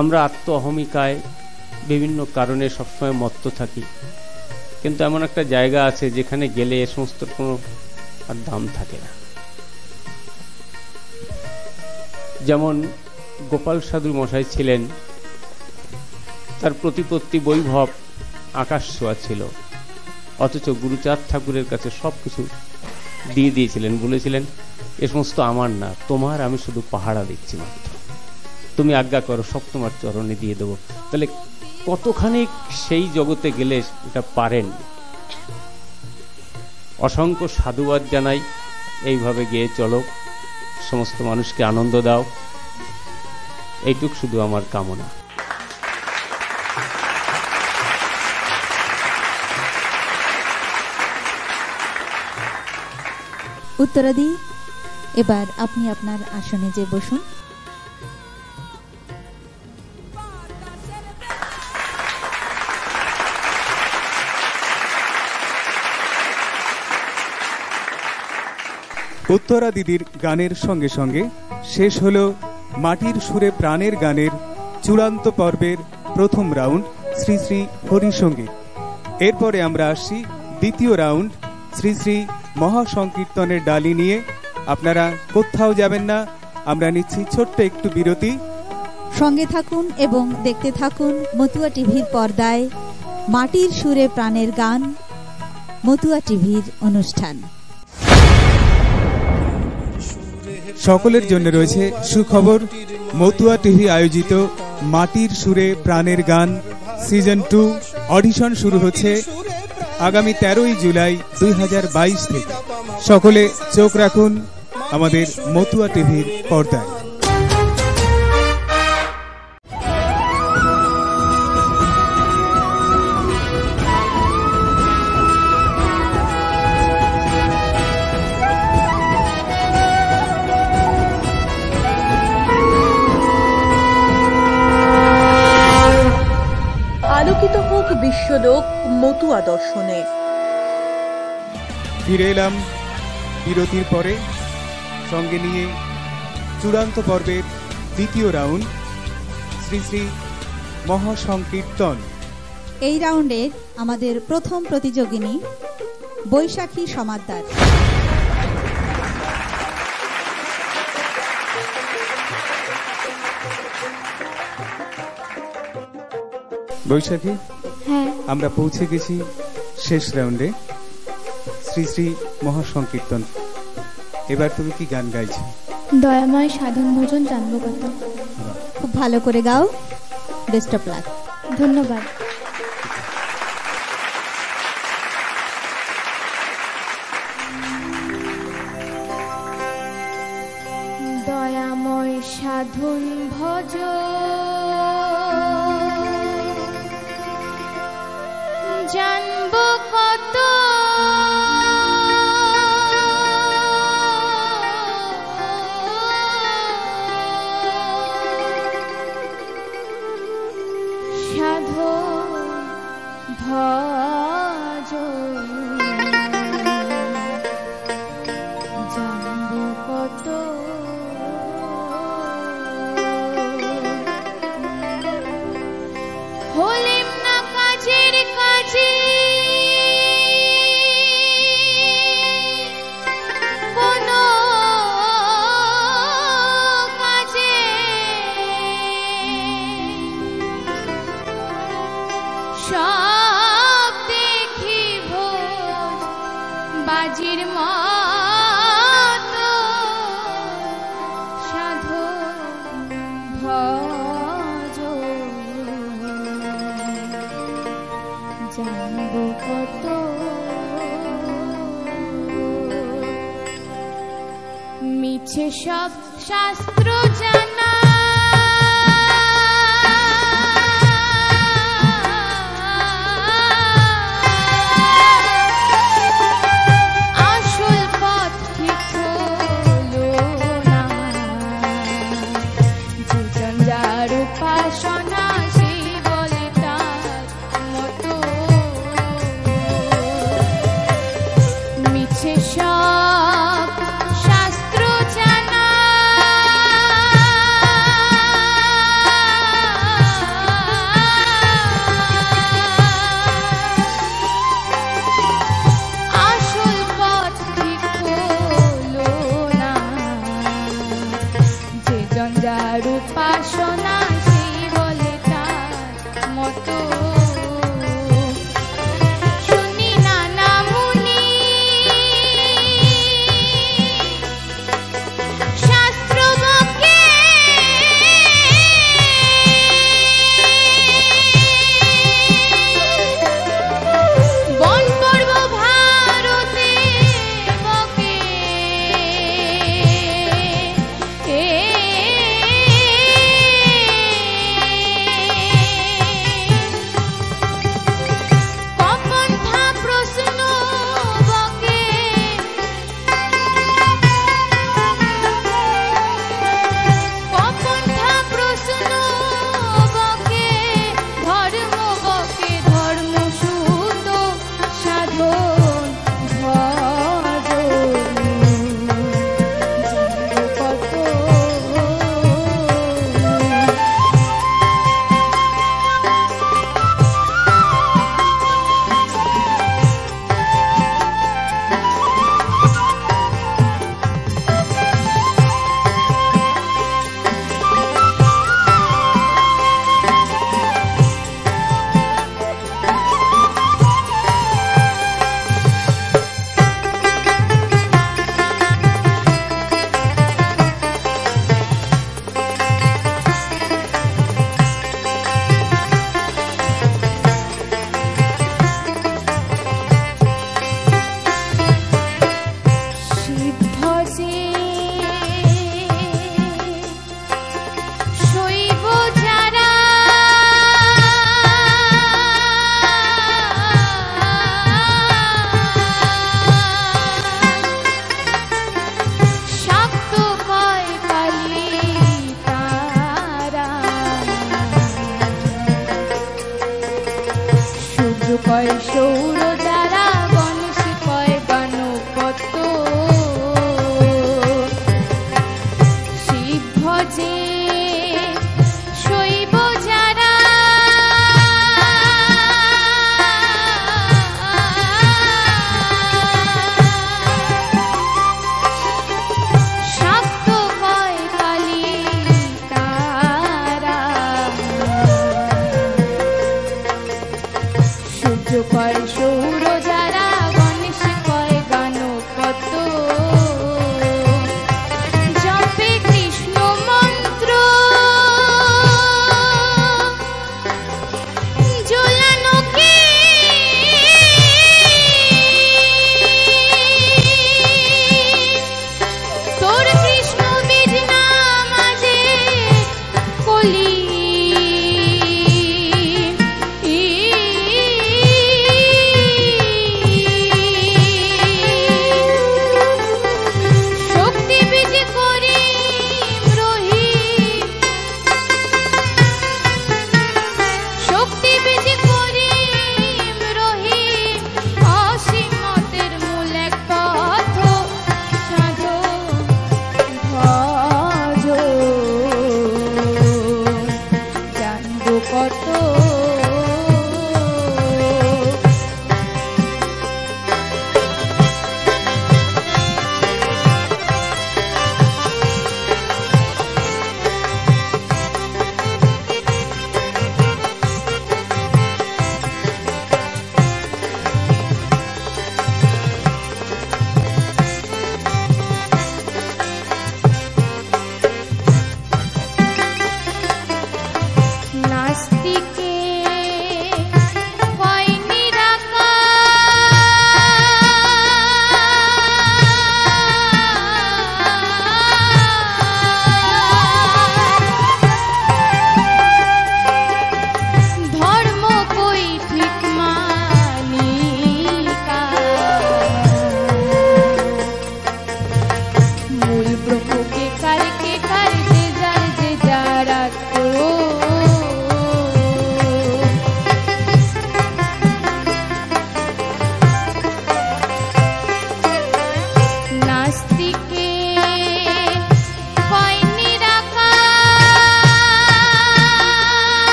আমরা আত্ম অহমিকায় বিভিন্ন কারণে সবসময় মত্ত থাকি, কিন্তু এমন একটা জায়গা আছে যেখানে গেলে এ সমস্ত কোনো আর দাম থাকে না। যেমন গোপাল সাধু মশাই ছিলেন, তার প্রতিপত্তি বৈভব আকাশ ছোঁয়া ছিল। অথচ গুরুচাঁদ ঠাকুরের কাছে সব কিছু দিয়ে দিয়েছিলেন, বলেছিলেন, এ সমস্ত আমার না, তোমার আমি শুধু পাহাড়া দিচ্ছি মাত্র। তুমি আজ্ঞা করো সব তোমার চরণে দিয়ে দেবো। তাহলে কতখানি সেই জগতে গেলে এটা পারেন? অসংখ্য সাধুবাদ জানাই, এইভাবে গিয়ে চলো, সমস্ত মানুষকে আনন্দ দাও। এইটুক শুধু আমার কামনা। উত্তরাদি এবার আপনি আপনার আসনে যে বসুন। উত্তরা দিদির গানের সঙ্গে সঙ্গে শেষ হল মাটির সুরে প্রাণের গানের চূড়ান্ত পর্বের প্রথম রাউন্ড শ্রী শ্রী হরিসঙ্গীত। এরপরে আমরা আসছি দ্বিতীয় রাউন্ড শ্রী শ্রী মহাসংকীর্তনের ডালি নিয়ে আপনারা কোথাও যাবেন না। আমরা নিচ্ছি ছোট্ট একটু বিরতি। সঙ্গে থাকুন এবং দেখতে থাকুন মতুয়া টিভির পর্দায় মাটির সুরে প্রাণের গান মতুয়া টিভির অনুষ্ঠান। সকলের জন্য রয়েছে সুখবর। মতুয়া টিভি আয়োজিত মাটির সুরে প্রাণের গান সিজন টু। অডিশন শুরু হচ্ছে আগামী তেরোই জুলাই দুই হাজার বাইশ থেকে। সকলে চোখ রাখুন আমাদের মতুয়া টিভির পর্দায়। মতুয়া দর্শনে। ফিরে এলাম বিরতির পরে সঙ্গে নিয়ে চূড়ান্ত পর্বের দ্বিতীয় রাউন্ড শ্রী শ্রী মহাসংকীর্তন। এই রাউন্ডের আমাদের প্রথম প্রতিযোগিনী বৈশাখী সমাদ্দার। বৈশাখী আমরা পৌঁছে গেছি শেষ রাউন্ডে। শ্রী শ্রী মহাসংকীর্তন। এবার তুমি কি গান গাইছো? দয়াময় সাধন ভোজন জানব কত খুব ভালো করে গাও। বেস্ট অফ লাক ধন্যবাদ। भ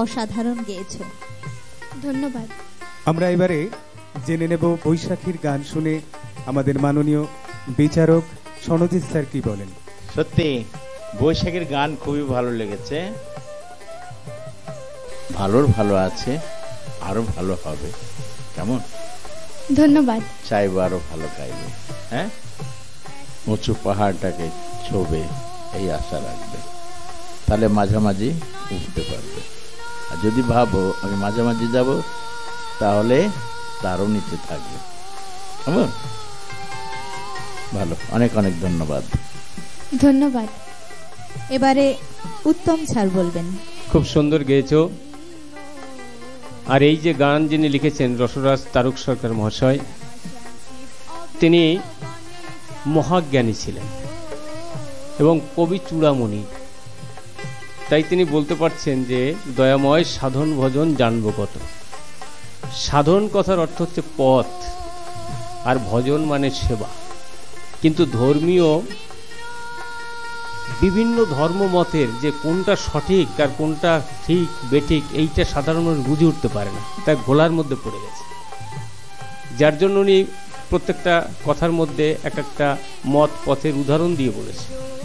অসাধারণ গেয়েছো। ধন্যবাদ। আমরা এবারে জেনে নেব বৈশাখীর গান শুনে আমাদের মাননীয় বিচারক সনজিৎ স্যার কি বলেন। সত্যি বৈশাখের গান খুবই ভালো লেগেছে। ভালোর ভালো আছে আরও ভালো হবে। কেমন? ধন্যবাদ। চাইব আরও ভালো গাইবে হ্যাঁ? উঁচু পাহাড়টাকে ছোবে এই আশা রাখবে। তাহলে মাঝামাঝি উঠতে পারবে যদি ভাবো আমি মাঝামাঝি যাব তাহলে তারও নিচে থাকবে। কেমন? ভালো অনেক অনেক ধন্যবাদ। ধন্যবাদ। এবারে উত্তম স্যার বলবেন। খুব সুন্দর গেয়েছ। আর এই যে গান যিনি লিখেছেন রসরাজ তারক সরকার মহাশয় তিনি মহাজ্ঞানী ছিলেন এবং কবি চূড়ামণি। তাই তিনি বলতে পারছেন যে দয়াময় সাধন ভজন জানব কত। সাধন কথার অর্থ হচ্ছে পথ, আর ভজন মানে সেবা। কিন্তু ধর্মীয় বিভিন্ন ধর্মমতের যে কোনটা সঠিক আর কোনটা ঠিক, বেঠিক, এইটা সাধারণ মানুষ বুঝে উঠতে পারে না। তাই গোলার মধ্যে পড়ে গেছে। যার জন্য উনি প্রত্যেকটা কথার মধ্যে এক একটা মত, পথের উদাহরণ দিয়ে বলেছে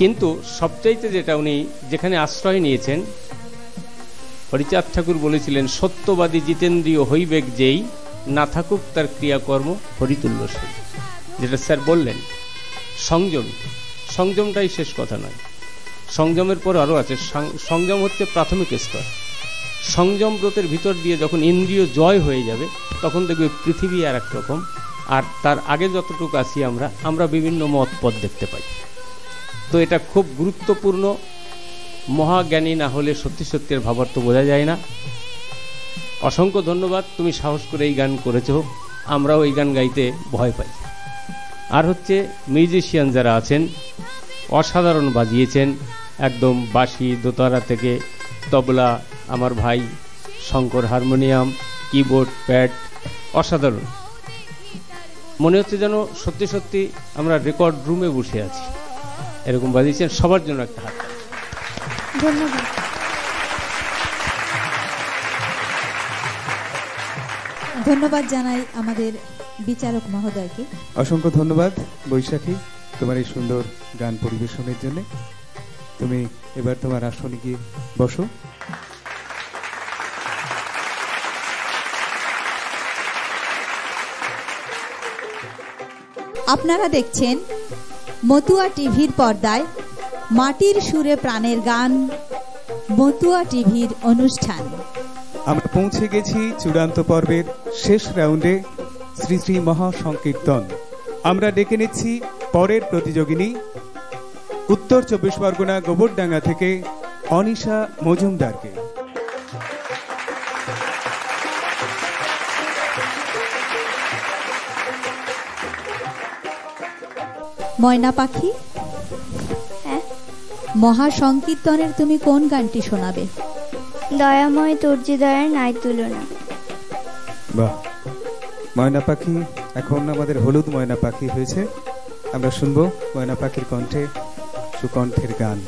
কিন্তু সবচাইতে যেটা উনি যেখানে আশ্রয় নিয়েছেন, হরিচাঁদ ঠাকুর বলেছিলেন, সত্যবাদী জিতেন্দ্রীয় হইবেক যেই, না থাকুক তার ক্রিয়াকর্ম হরিতুল্য সেই যেটা স্যার বললেন, সংযম। সংযমটাই শেষ কথা নয়। সংযমের পর আরও আছে সংযম হচ্ছে প্রাথমিক স্তর। সংযম ব্রতের ভিতর দিয়ে যখন ইন্দ্রিয় জয় হয়ে যাবে, তখন দেখবে পৃথিবী আর এক রকম, আর তার আগে যতটুকু আছি আমরা আমরা বিভিন্ন মত পথ দেখতে পাই। তো এটা খুব গুরুত্বপূর্ণ। মহাজ্ঞানী না হলে সত্যি সত্যের ভাবার্থ বোঝা যায় না। অসংখ্য ধন্যবাদ, তুমি সাহস করে এই গান করেছ। আমরাও এই গান গাইতে ভয় পাই। আর হচ্ছে মিউজিশিয়ান যারা আছেন, অসাধারণ বাজিয়েছেন একদম বাঁশি দোতারা থেকে তবলা, আমার ভাই শঙ্কর হারমোনিয়াম, কিবোর্ড, প্যাড, অসাধারণ। মনে হচ্ছে যেন সত্যি সত্যি আমরা রেকর্ড রুমে বসে আছি। এরকম বাজিয়েছেন সবার জন্য একটা হাত। ধন্যবাদ। ধন্যবাদ জানাই আমাদের বিচারক মহোদয়কে। অসংখ্য ধন্যবাদ বৈশাখী তোমার এই সুন্দর গান পরিবেশনের জন্য। তুমি এবার তোমার আসনে গিয়ে বসো। আপনারা দেখছেন মতুয়া টিভির পর্দায় মাটির সুরে প্রাণের গান, মতুয়া টিভির অনুষ্ঠান। আমরা পৌঁছে গেছি চূড়ান্ত পর্বের শেষ রাউন্ডে শ্রী শ্রী মহাসংকীর্তন। আমরা ডেকে নিচ্ছি পরের প্রতিযোগিনী, উত্তর চব্বিশ পরগনা গোবরডাঙ্গা থেকে অনিশা মজুমদারকে। ময়না পাখি? হ্যাঁ। মহাসংকীর্তনের তুমি কোন গানটি শোনাবে? দয়াময় তর্জি দয়ার নাই তুলনা। বাহ। ময়না পাখি এখন আমাদের হলুদ ময়না পাখি হয়েছে। আমরা শুনব ময়না পাখির কণ্ঠে সুকণ্ঠের গান।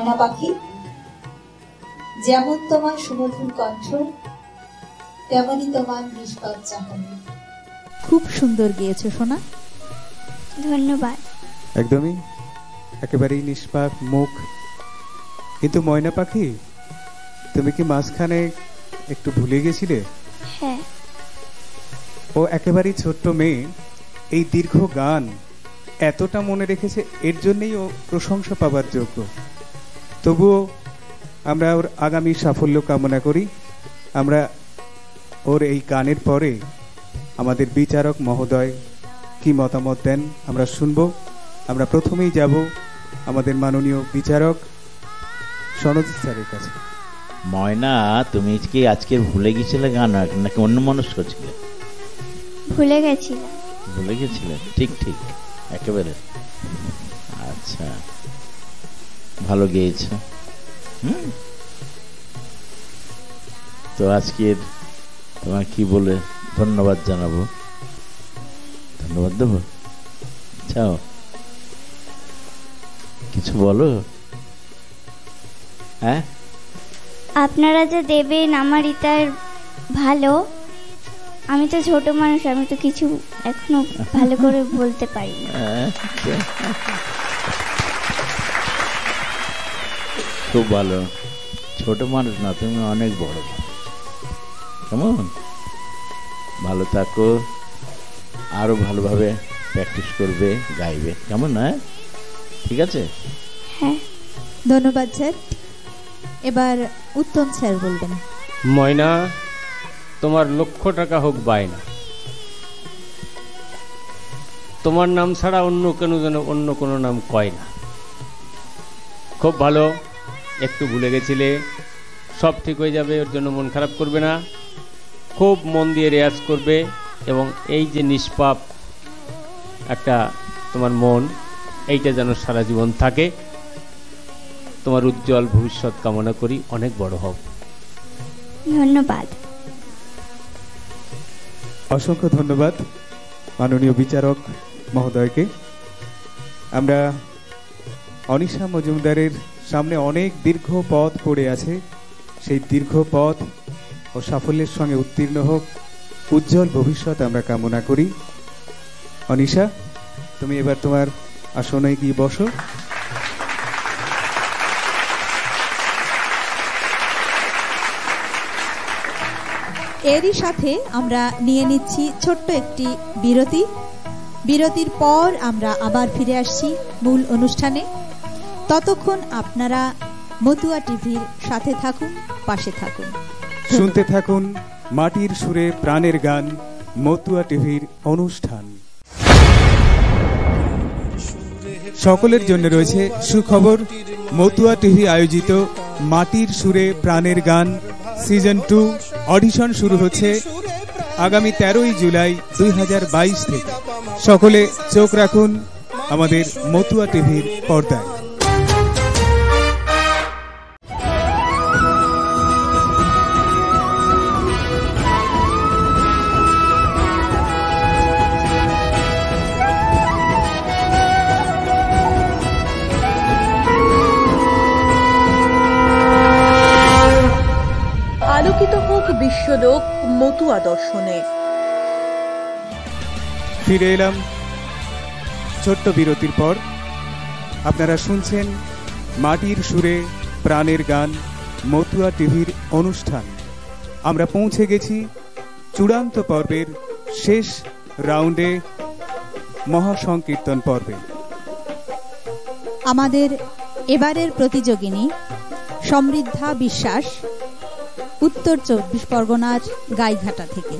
ময়না পাখি যেমন তোমার সুমধুর কণ্ঠ তেমনই তোমার নিষ্পাপ চাহনি। খুব সুন্দর গেয়েছো সোনা। ধন্যবাদ। একদমই। একেবারেই নিষ্পাপ মুখ। কিন্তু ময়না পাখি তুমি কি মাঝখানে একটু ভুলে গেছিলে? হ্যাঁ। ও একেবারেই ছোট্ট মেয়ে। এই দীর্ঘ গান এতটা মনে রেখেছে এর জন্যই ও প্রশংসা পাবার যোগ্য। তবুও আমরা ওর আগামী সাফল্য কামনা করি। আমরা ওর এই গানের পরে আমাদের বিচারক মহোদয় কি মতামত দেন আমরা শুনব। আমরা প্রথমেই যাব আমাদের মাননীয় বিচারক সনজিৎ স্যারের কাছে। ময়না তুমি কি আজকে ভুলে গেছিলে গান নাকি অন্য মনস্ক ছিলে? ভুলে গেছিলাম। ভুলে গেছিলে? ঠিক ঠিক। একেবারে। ভালো গেয়েছ। হুম। তো আজকের তোমার কি বলে ধন্যবাদ জানাব? ধন্যবাদ দেবো? চাও কিছু বলো? হ্যাঁ? আপনারা যে দেবেন আমার ইতার ভালো। আমি তো ছোট মানুষ আমি তো কিছু এখনও ভালো করে বলতে পারি না। খুব ভালো। ছোট মানুষ না তুমি অনেক বড় কেমন? ভালো থাকো। আরও ভালোভাবে প্র্যাকটিস করবে গাইবে। কেমন না ঠিক আছে? হ্যাঁ ধন্যবাদ স্যার। এবার উত্তম স্যার বলবেন। ময়না তোমার লক্ষ টাকা হোক বায়না তোমার নাম ছাড়া অন্য কেন যেন অন্য কোনো নাম কয় না। খুব ভালো। একটু ভুলে গেছিলে সব ঠিক হয়ে যাবে ওর জন্য মন খারাপ করবে না। খুব মন দিয়ে রেয়াজ করবে এবং এই যে নিষ্পাপ একটা তোমার মন এইটা যেন সারা জীবন থাকে। তোমার উজ্জ্বল ভবিষ্যৎ কামনা করি অনেক বড় হও। ধন্যবাদ। অসংখ্য ধন্যবাদ মাননীয় বিচারক মহোদয়কে। আমরা অনিশা মজুমদারের সামনে অনেক দীর্ঘ পথ পড়ে আছে। সেই দীর্ঘ পথ ও সাফল্যের সঙ্গে উত্তীর্ণ হোক, উজ্জ্বল ভবিষ্যৎ আমরা কামনা করি। অনিশা, তুমি এবার তোমার আসনে গিয়ে বসো। এরই সাথে আমরা নিয়ে নিচ্ছি ছোট্ট একটি বিরতি। বিরতির পর আমরা আবার ফিরে আসছি মূল অনুষ্ঠানে। ততক্ষণ আপনারা মতুয়া টিভির সাথে থাকুন, পাশে থাকুন। শুনতে থাকুন মাটির সুরে প্রাণের গান মতুয়া টিভির অনুষ্ঠান। সকলের জন্য রয়েছে সুখবর। মতুয়া টিভি আয়োজিত মাটির সুরে প্রাণের গান সিজন টু অডিশন শুরু হচ্ছে আগামী তেরোই জুলাই দুই হাজার বাইশ থেকে। সকলে চোখ রাখুন আমাদের মতুয়া টিভির পর্দায়। দর্শনে। ফিরে এলাম ছোট্ট বিরতির পর। আপনারা শুনছেন মাটির সুরে প্রাণের গান মতুয়া টিভির অনুষ্ঠান। আমরা পৌঁছে গেছি চূড়ান্ত পর্বের শেষ রাউন্ডে মহাসংকীর্তন পর্বে। আমাদের এবারের প্রতিযোগিনী সমৃদ্ধা বিশ্বাস উত্তর চব্বিশ পরগনার গাইঘাটা থেকে।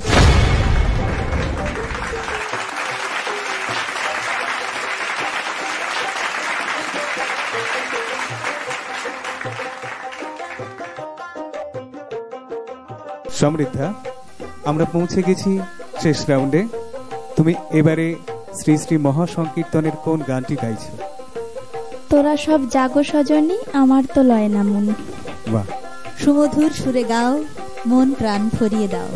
সমৃদ্ধা আমরা পৌঁছে গেছি শেষ রাউন্ডে। তুমি এবারে শ্রী শ্রী মহাসংকীর্তনের কোন গানটি গাইছো? তোরা সব জাগো সজনী আমার তো লয় না মন। বাহ। সুমধুর সুরে গাও মন প্রাণ ভরিয়ে দাও।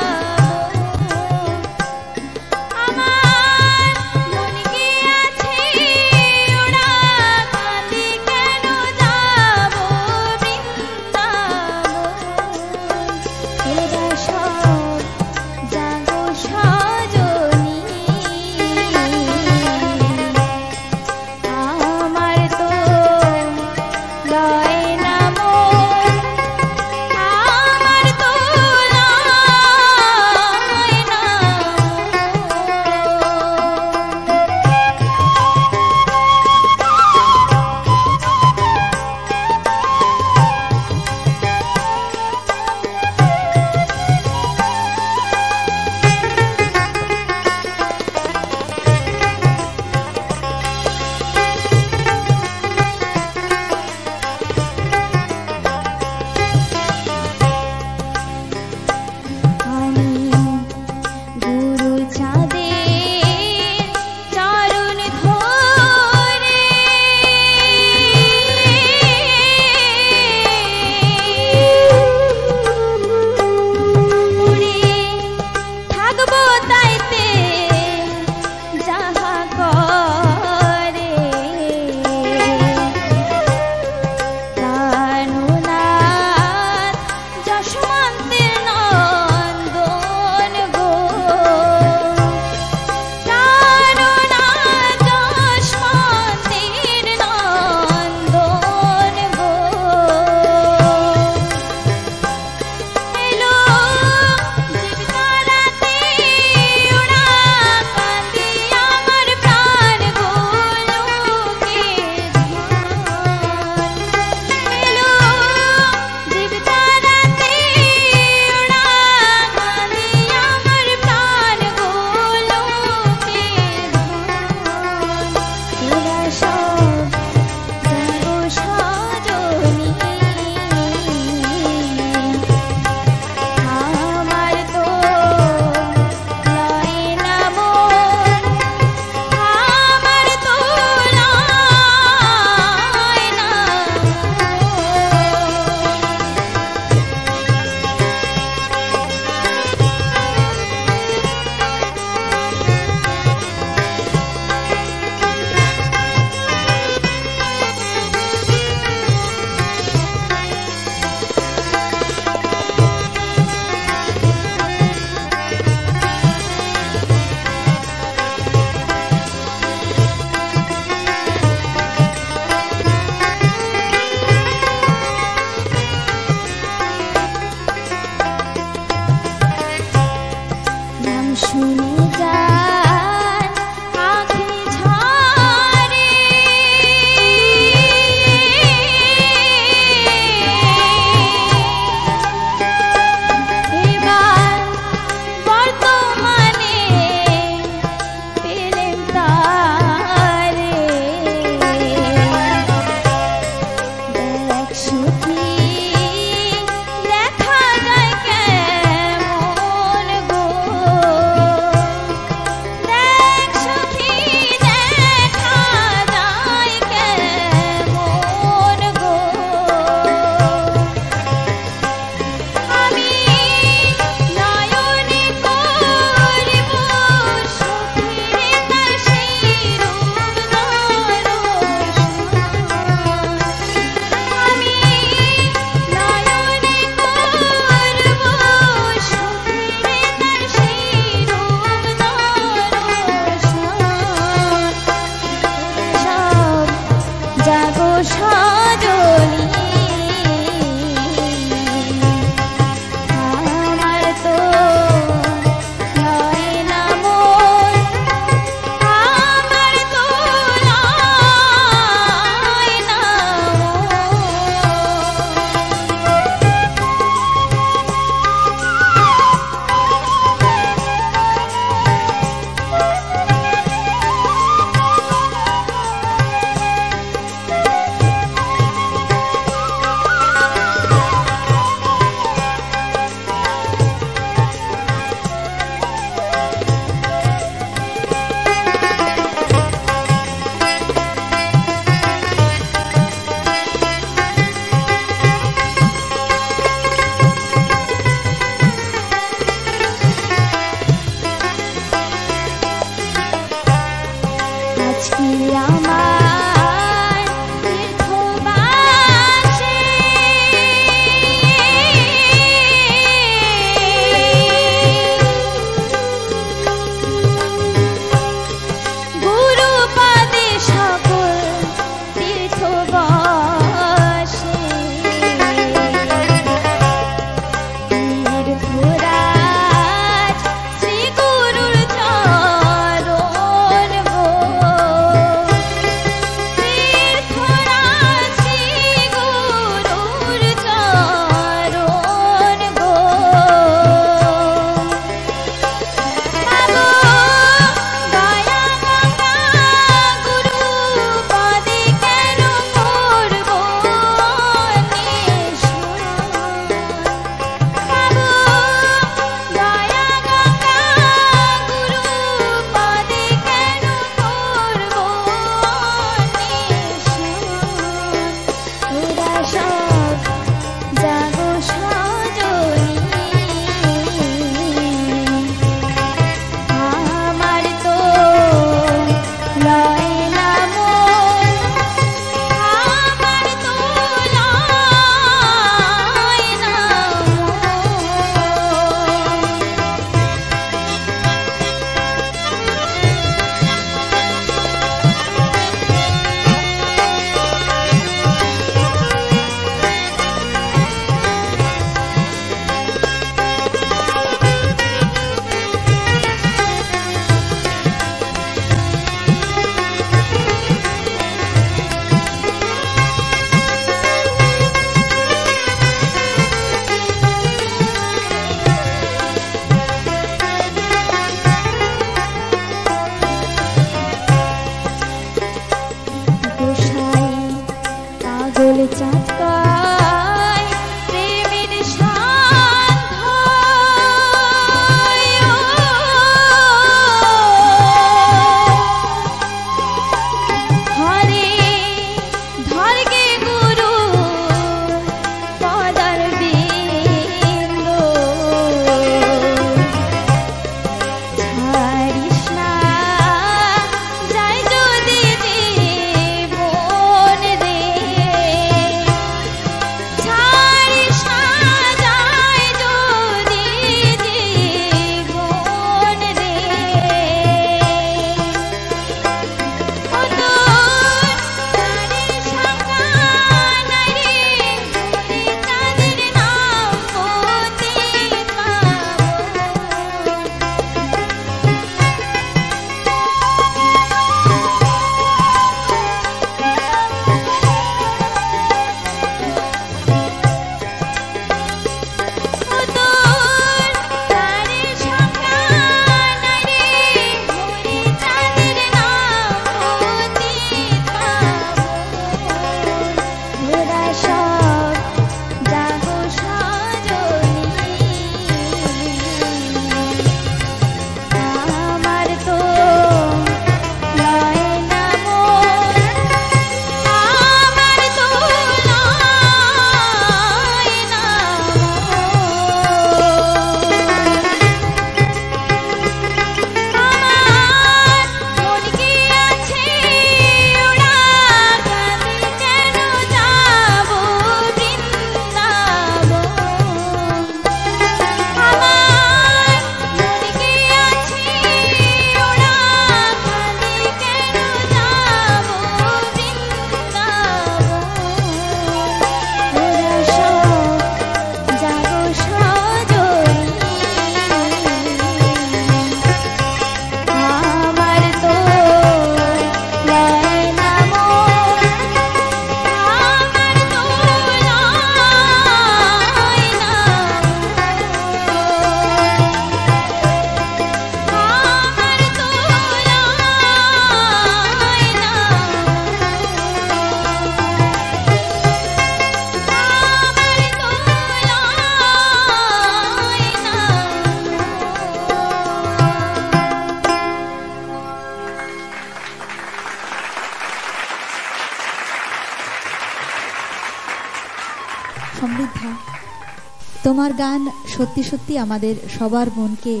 সত্যি সত্যি আমাদের সবার মনকে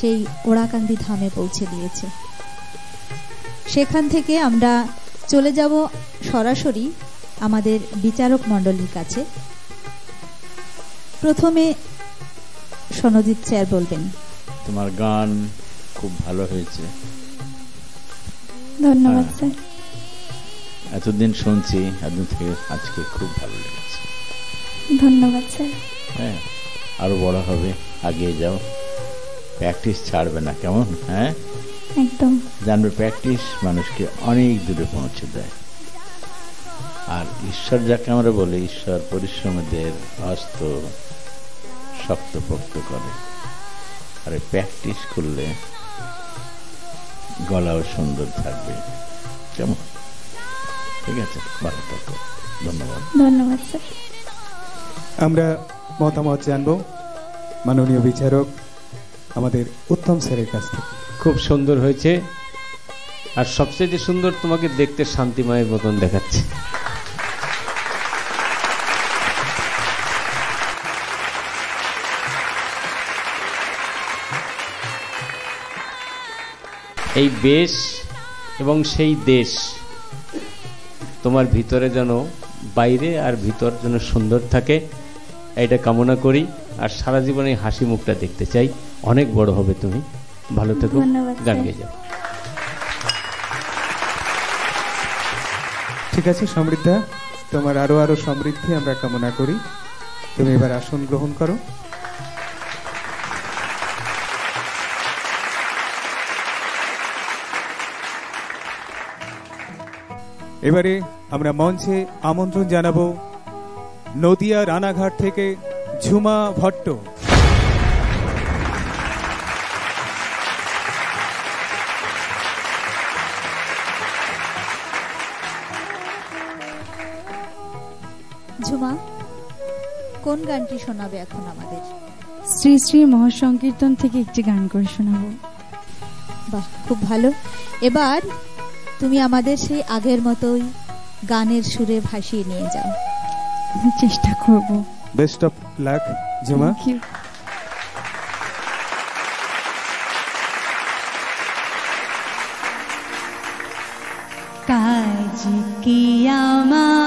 সেই ওড়াকান্দি ধামে পৌঁছে দিয়েছে। সেখান থেকে আমরা চলে যাব সরাসরি আমাদের বিচারক মণ্ডলীর কাছে। প্রথমে সনজিৎ স্যার বলবেন। তোমার গান খুব ভালো হয়েছে। ধন্যবাদ হ্যাঁ। স্যার। এতদিন শুনছি এতদিন থেকে আজকে খুব ভালো লেগেছে। ধন্যবাদ স্যার। হ্যাঁ। আরও বড় হবে আগিয়ে যাও। প্র্যাকটিস ছাড়বে না কেমন? হ্যাঁ? একদম। জানবে প্র্যাকটিস মানুষকে অনেক দূরে পৌঁছে দেয়। আর ঈশ্বর যাকে আমরা বলি ঈশ্বর পরিশ্রমীদের হস্ত শক্তপোক্ত করে। আর প্র্যাকটিস করলে গলাও সুন্দর থাকবে। কেমন? ঠিক আছে ভালো থাকো। ধন্যবাদ। ধন্যবাদ স্যার। আমরা মতামত জানব। মাননীয় বিচারক, আমাদের উত্তম স্যারের কাছ থেকে। খুব সুন্দর হয়েছে। আর সবচেয়ে যে সুন্দর তোমাকে দেখতে শান্তিময়ের মতন দেখাচ্ছে। এই বেশ এবং সেই দেশ, তোমার ভিতরে যেন বাইরে আর ভিতর যেন সুন্দর থাকে। এটা কামনা করি আর সারা জীবনে হাসি মুখটা দেখতে চাই। অনেক বড় হবে তুমি। ভালো থেকো গান। গেয়ে যাও। ঠিক আছে সমৃদ্ধা তোমার আরও আরও সমৃদ্ধি আমরা কামনা করি। তুমি এবার আসন গ্রহণ করো। এবারে আমরা মঞ্চে আমন্ত্রণ জানাব নদিয়া রানাঘাট থেকে ঝুমা ভট্ট। ঝুমা কোন গানটি শোনাবে এখন আমাদের? শ্রী শ্রী মহাসংকীর্তন থেকে একটি গান করে শোনাবো। বাহ খুব ভালো। এবার তুমি আমাদের সেই আগের মতোই গানের সুরে ভাসিয়ে নিয়ে যাও। চেষ্টা করব। Best of luck Jhuma Thank you. কাজ কি মন্ত্র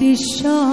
दिशा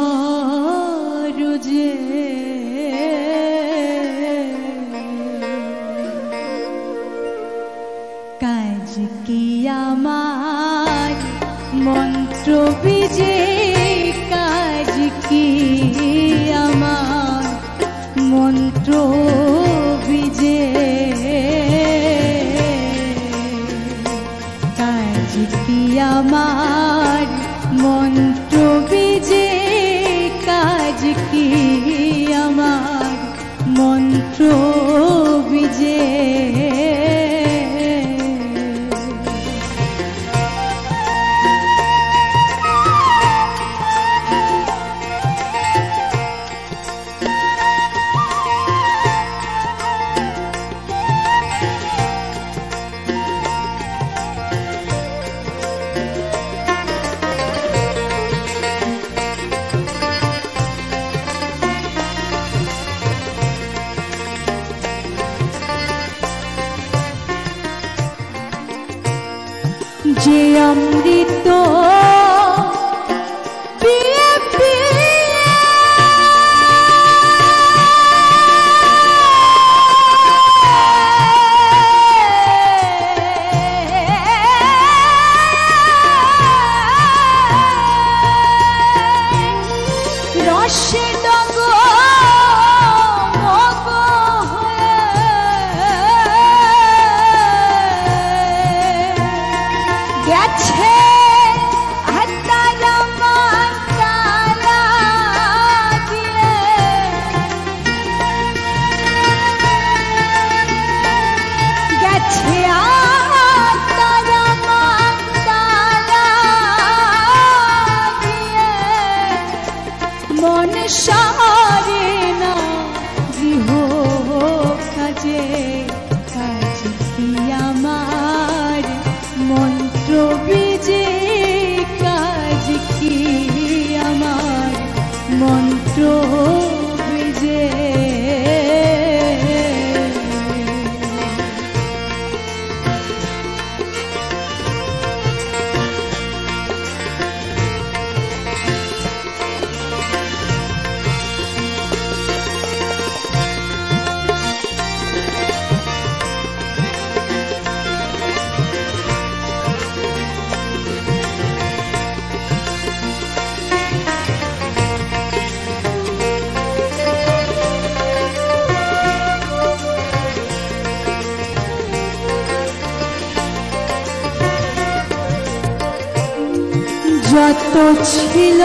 যত ছিল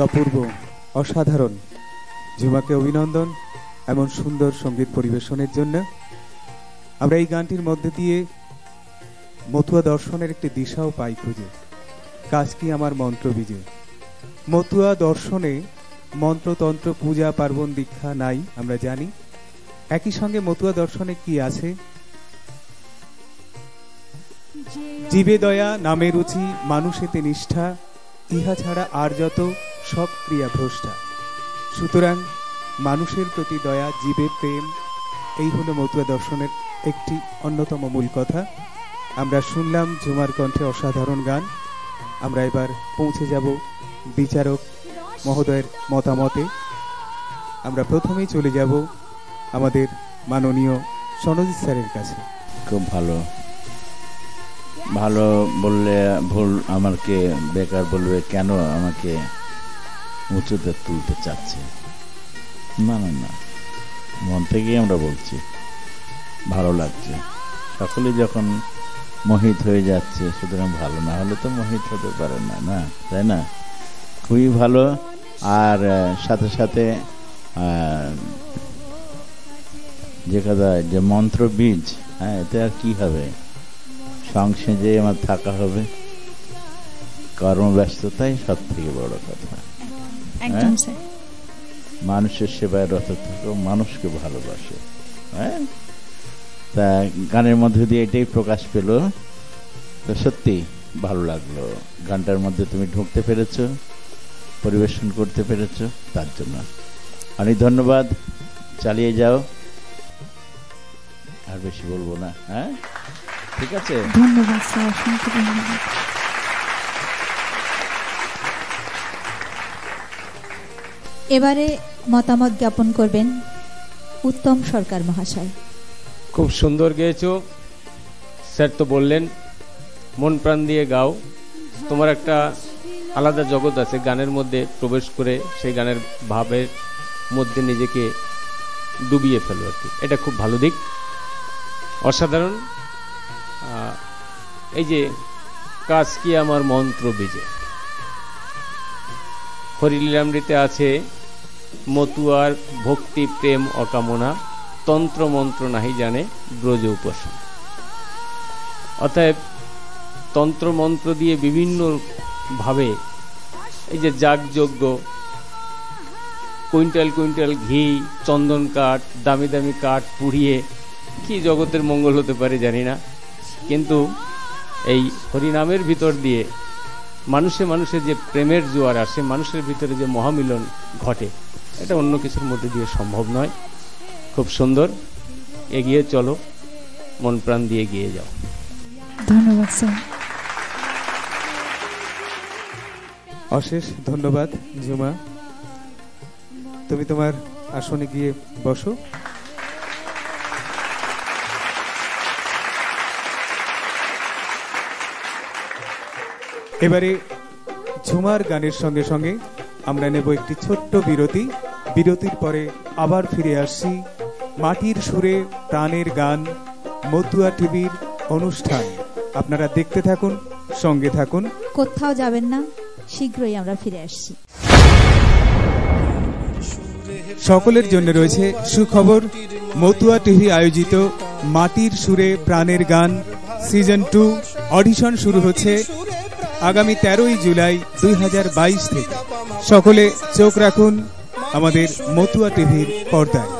অপূর্ব অসাধারণ। ঝুমাকে অভিনন্দন এমন সুন্দর সংগীত পরিবেশনের জন্য। আমরা এই গানটির মধ্যে দিয়ে মতুয়া দর্শনের একটি দিশাও পাই খুঁজে। কাজ কি আমার মন্ত্র বিজে। মতুয়া দর্শনে মন্ত্রতন্ত্র পূজা পার্বণ দীক্ষা নাই আমরা জানি। একই সঙ্গে মতুয়া দর্শনে কি আছে? জীবে দয়া নামে রুচি মানুষেতে নিষ্ঠা ইহা ছাড়া আর যত সব ক্রিয়া ভ্রষ্টা সুতরাং মানুষের প্রতি দয়া জীবে প্রেম, এই হলো মতুয়া দর্শনের একটি অন্যতম মূল কথা। আমরা শুনলাম ঝুমার কণ্ঠে অসাধারণ গান। আমরা এবার পৌঁছে যাব বিচারক মহোদয়ের মতামতে। আমরা প্রথমেই চলে যাব আমাদের মাননীয় সনজিৎ স্যারের কাছে। খুব ভালো। ভালো বললে ভুল আমাকে, বেকার বলবে, কেন আমাকে উঁচুতে তুলতে চাচ্ছে। না না না, মন থেকেই আমরা বলছি, ভালো লাগছে। সকলে যখন মোহিত হয়ে যাচ্ছে, সুতরাং ভালো না হলে তো মোহিত হতে পারে না না, তাই না? খুবই ভালো। আর সাথে সাথে যে কথা, যে মন্ত্র বীজ হ্যাঁ এতে আর কি হবে? সংসেজে আমার থাকা হবে। কর্মব্যস্ততাই সব থেকে বড় কথা। একদম হ্যাঁ? স্যার। মানুষের সেবায় রত থাকো মানুষকে ভালোবাসো হ্যাঁ? তা গানের মধ্যে দিয়ে এটাই প্রকাশ পেল। তো সত্যি ভালো লাগল। গানটার মধ্যে তুমি ঢুকতে পেরেছ পরিবেশন করতে পেরেছ তার জন্য। অনেক ধন্যবাদ। চালিয়ে যাও। আর বেশি বলব না হ্যাঁ? ঠিক আছে? ধন্যবাদ স্যার। অসংখ্য ধন্যবাদ। এবারে মতামত জ্ঞাপন করবেন উত্তম সরকার মহাশয়। খুব সুন্দর গেয়েছ। স্যার তো বললেন, মন প্রাণ দিয়ে গাও। তোমার একটা আলাদা জগৎ আছে, গানের মধ্যে প্রবেশ করে সেই গানের ভাবের মধ্যে নিজেকে ডুবিয়ে ফেলো আর কি। এটা খুব ভালো দিক। অসাধারণ। এই যে, কাজ কি আমার মন্ত্র বীজে? হরিলীলামৃতে আছে মতুয়ার ভক্তি, প্রেম, অকামনা তন্ত্র মন্ত্র নাহি জানে, ব্রজ উপাসন। অতএব তন্ত্র মন্ত্র দিয়ে বিভিন্ন ভাবে এই যে যাগযজ্ঞ, কুইন্টাল কুইন্টাল ঘি, চন্দন কাঠ, দামি দামি কাঠ পুড়িয়ে কি জগতের মঙ্গল হতে পারে জানি না। কিন্তু এই হরিনামের ভিতর দিয়ে মানুষে মানুষের যে প্রেমের জোয়ার আসে, মানুষের ভিতরে যে মহামিলন ঘটে এটা অন্য কিছুর মধ্যে দিয়ে সম্ভব নয়। খুব সুন্দর। এগিয়ে চলো। মন প্রাণ দিয়ে এগিয়ে যাও। ধন্যবাদ স্যার। অশেষ ধন্যবাদ ঝুমা। তুমি তোমার আসনে গিয়ে বসো। এবারে ঝুমার গানের সঙ্গে সঙ্গে আমরা নেব একটি ছোট্ট বিরতি। বিরতির পরে আবার ফিরে আসছি মাটির সুরে প্রাণের গান মতুয়া টিভির অনুষ্ঠান। আপনারা দেখতে থাকুন সঙ্গে থাকুন। কোথাও যাবেন না শীঘ্রই আমরা ফিরে আসছি। সকলের জন্য রয়েছে সুখবর। মতুয়া টিভি আয়োজিত মাটির সুরে প্রাণের গান সিজন টু অডিশন শুরু হচ্ছে আগামী তেরোই জুলাই দুই হাজার বাইশ থেকে। সকলে চোখ রাখুন আমাদের মতুয়া টিভির পর্দায়।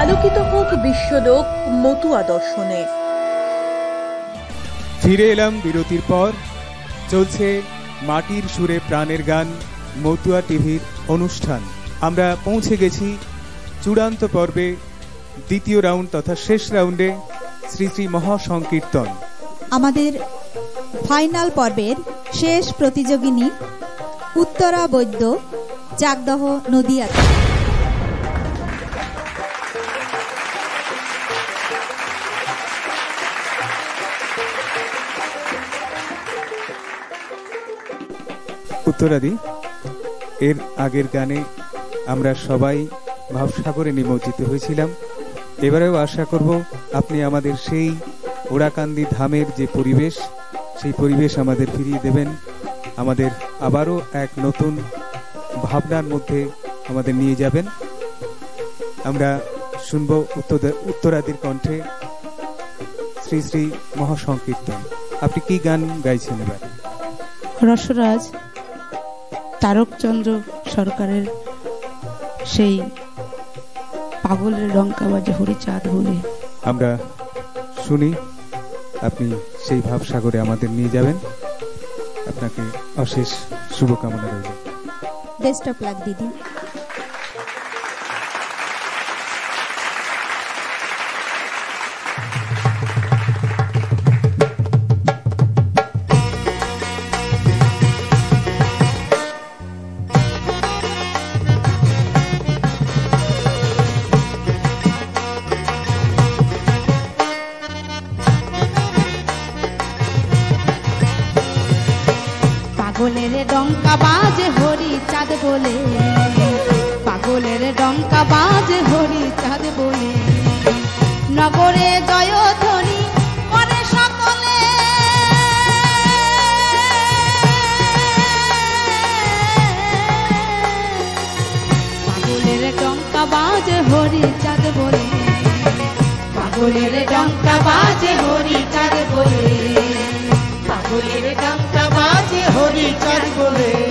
আলোকিত হোক বিশ্বলোক মতুয়া দর্শনে। ফিরে এলাম বিরতির পর। চলছে মাটির সুরে প্রাণের গান, মতুয়া টিভির অনুষ্ঠান। আমরা পৌঁছে গেছি চূড়ান্ত পর্বে, দ্বিতীয় রাউন্ড তথা শেষ রাউন্ডে শ্রী শ্রী মহাসংকীর্তন। আমাদের ফাইনাল পর্বের শেষ প্রতিযোগিনী উত্তরা বৈদ্য চাকদহ নদিয়া উত্তরাদি এর আগের গানে আমরা সবাই ভাবসাগরে নিমজ্জিত হয়েছিলাম। এবারেও আশা করব আপনি আমাদের সেই ওড়াকান্দি ধামের যে পরিবেশ, সেই পরিবেশ আমাদের ফিরিয়ে দেবেন। আমাদের আবারও এক নতুন ভাবনার মধ্যে আমাদের নিয়ে যাবেন। আমরা শুনব উত্তর- উত্তরাদির কণ্ঠে শ্রী শ্রী মহাসংকীর্তন। আপনি কি গান গাইছেন এবার? রসরাজ তারকচন্দ্র সরকারের সেই পাগলের লঙ্কা বাজে হরিচাঁদ বলে। আমরা শুনি আপনি সেই ভাবসাগরে আমাদের নিয়ে যাবেন। আপনাকে অশেষ শুভকামনা রইল। বেস্ট অফ লাক দিদি। পাগলের ডঙ্কা বাজে হরি চাঁদ বলে। পাগলের ডঙ্কা বাজে হরি চাঁদ বলে।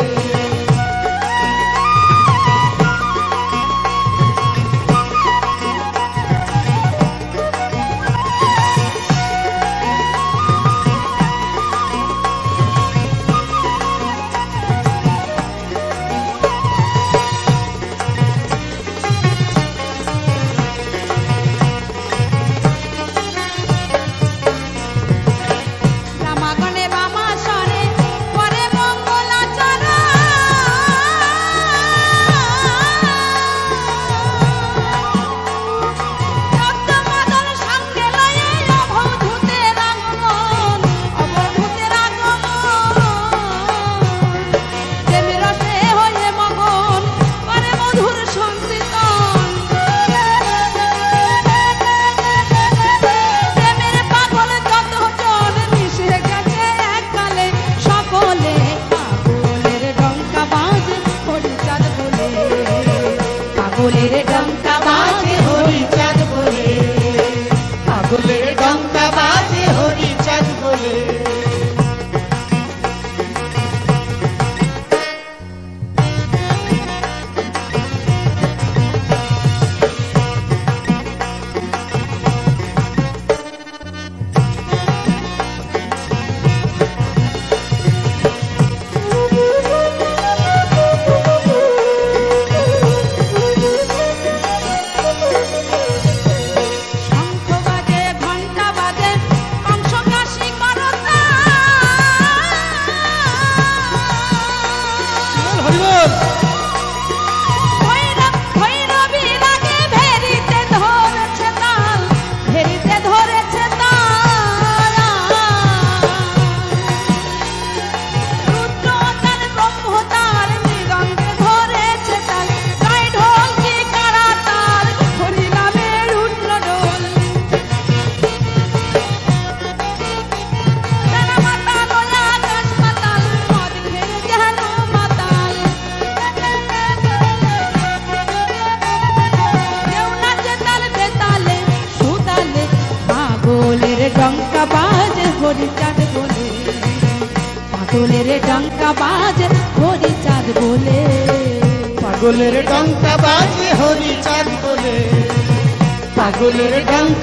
গুলের ডাঙ্গ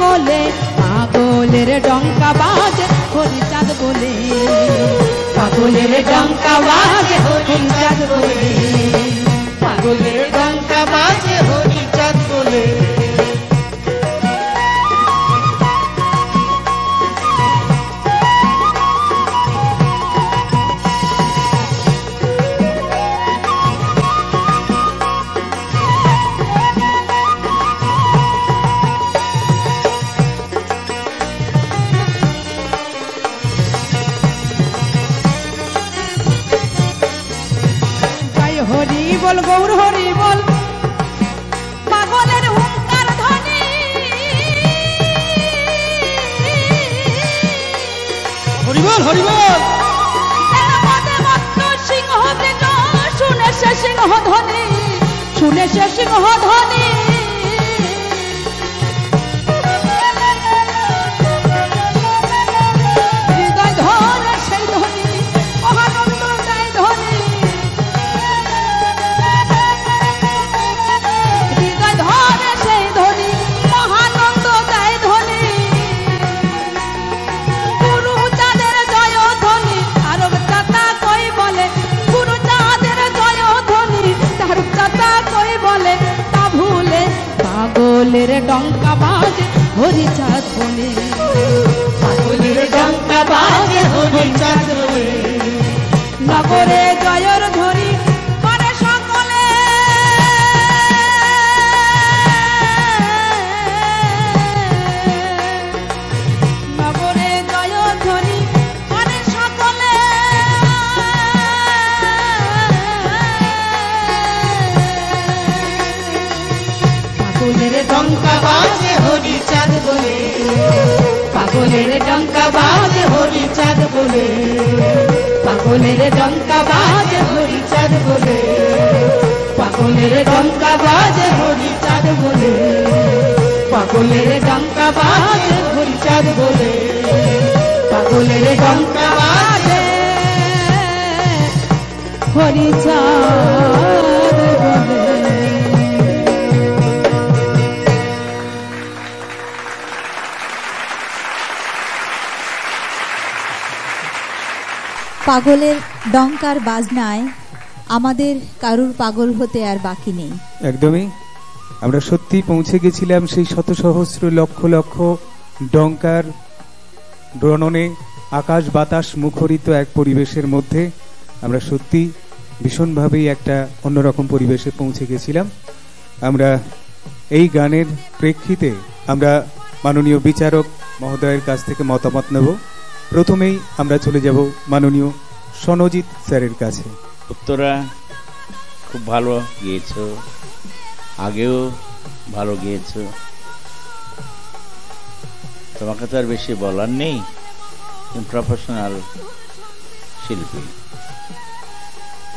বলে পাগলের ডঙ্কা বাজে হরিচাঁদ বলে। পাগলের ডঙ্কা বাজে হরিচাঁদ বলে। পাগলের ডঙ্কা বাজে বাজনায় আমাদের কারুর পাগল হতে আর বাকি নেই। একদমই। আমরা সত্যি পৌঁছে গেছিলাম সেই শত সহস্র লক্ষ লক্ষ ডঙ্কার ব্রণনে আকাশ বাতাস মুখরিত এক পরিবেশের মধ্যে। আমরা সত্যি ভীষণভাবেই একটা অন্যরকম পরিবেশে পৌঁছে গেছিলাম। আমরা এই গানের প্রেক্ষিতে আমরা মাননীয় বিচারক মহোদয়ের কাছ থেকে মতামত নেব। প্রথমেই আমরা চলে যাব মাননীয় সনজিৎ স্যারের কাছে। উত্তরা খুব ভালো গিয়েছো। আগেও ভালো গিয়েছো। তোমাকে তো আর বেশি বলার নেই। প্রফেশনাল শিল্পী।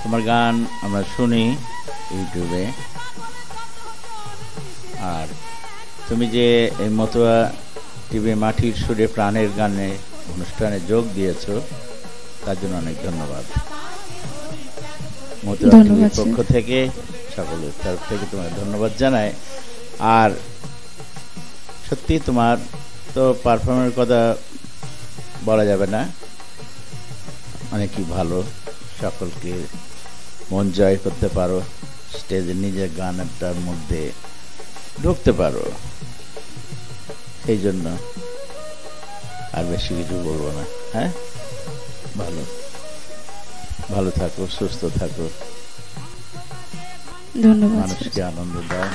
তোমার গান আমরা শুনি ইউটিউবে। আর তুমি যে এই মতোয়া টিভি মাটির সুরে প্রাণের গানে অনুষ্ঠানে যোগ দিয়েছ, তার জন্য অনেক ধন্যবাদ। টিভির স্যার। পক্ষ থেকে সকলের তরফ থেকে তোমাকে ধন্যবাদ জানাই। আর সত্যি তোমার তো পারফর্মের কথা বলা যাবে না। অনেকই ভালো সকলকে মন জয় করতে পারো স্টেজে নিজের গানটার মধ্যে ঢুকতে পারো। সেই জন্য আর বেশি কিছু বলব না হ্যাঁ? ভালো। ভালো থাকো সুস্থ থাকো। ধন্যবাদ মানুষকে আনন্দ দাও।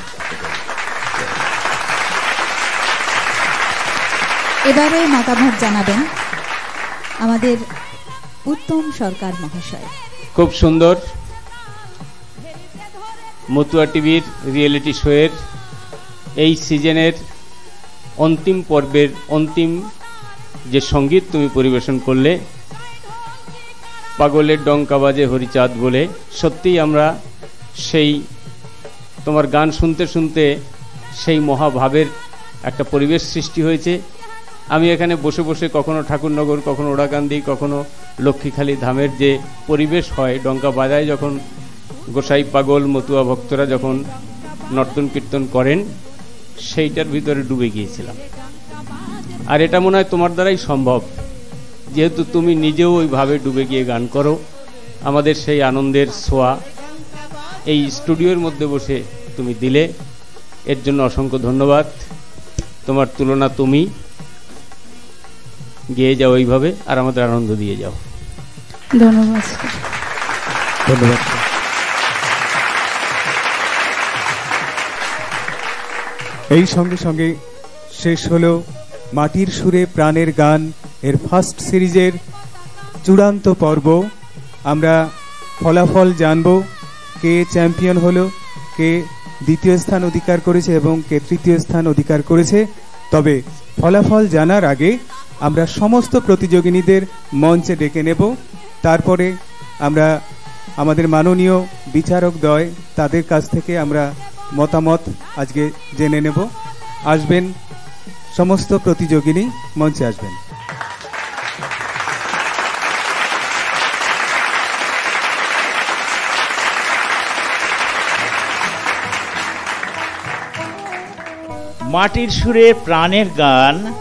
এবারে মতামত জানাবেন আমাদের উত্তম সরকার মহাশয়। খুব সুন্দর। মতুয়া টিভির রিয়েলিটি শোয়ের এই সিজনের অন্তিম পর্বের অন্তিম যে সংগীত তুমি পরিবেশন করলে পাগলের ডঙ্কা বাজে হরিচাঁদ বলে, সত্যিই আমরা সেই, তোমার গান শুনতে শুনতে সেই মহাভাবের একটা পরিবেশ সৃষ্টি হয়েছে। আমি এখানে বসে বসে কখনো ঠাকুরনগর, কখনো ওড়াকান্দি, কখনো লক্ষ্মীখালী ধামের যে পরিবেশ হয়, ডঙ্কা বাজায় যখন গোসাই পাগল, মতুয়া ভক্তরা যখন নর্তন কীর্তন করেন, সেইটার ভিতরে ডুবে গিয়েছিলাম। আর এটা মনে হয় তোমার দ্বারাই সম্ভব। যেহেতু তুমি নিজেও ওইভাবে ডুবে গিয়ে গান করো আমাদের সেই আনন্দের ছোঁয়া এই স্টুডিওর মধ্যে বসে তুমি দিলে। এর জন্য অসংখ্য ধন্যবাদ। তোমার তুলনা তুমি গিয়ে যাও ওইভাবে আর আমাদের আনন্দ দিয়ে যাও। ধন্যবাদ। ধন্যবাদ। এই সঙ্গে সঙ্গে শেষ হলো মাটির সুরে প্রাণের গান এর ফার্স্ট সিরিজের চূড়ান্ত পর্ব। আমরা ফলাফল জানব, কে চ্যাম্পিয়ন হলো, কে দ্বিতীয় স্থান অধিকার করেছে এবং কে তৃতীয় স্থান অধিকার করেছে। তবে ফলাফল জানার আগে আমরা সমস্ত প্রতিযোগিনীদের মঞ্চে ডেকে নেব। তারপরে আমরা আমাদের মাননীয় বিচারক দয়, তাদের কাছ থেকে আমরা মতামত আজকে জেনে নেব। আসবেন সমস্ত প্রতিযোগিনী মঞ্চে আসবেন। মাটির সুরে প্রাণের গান।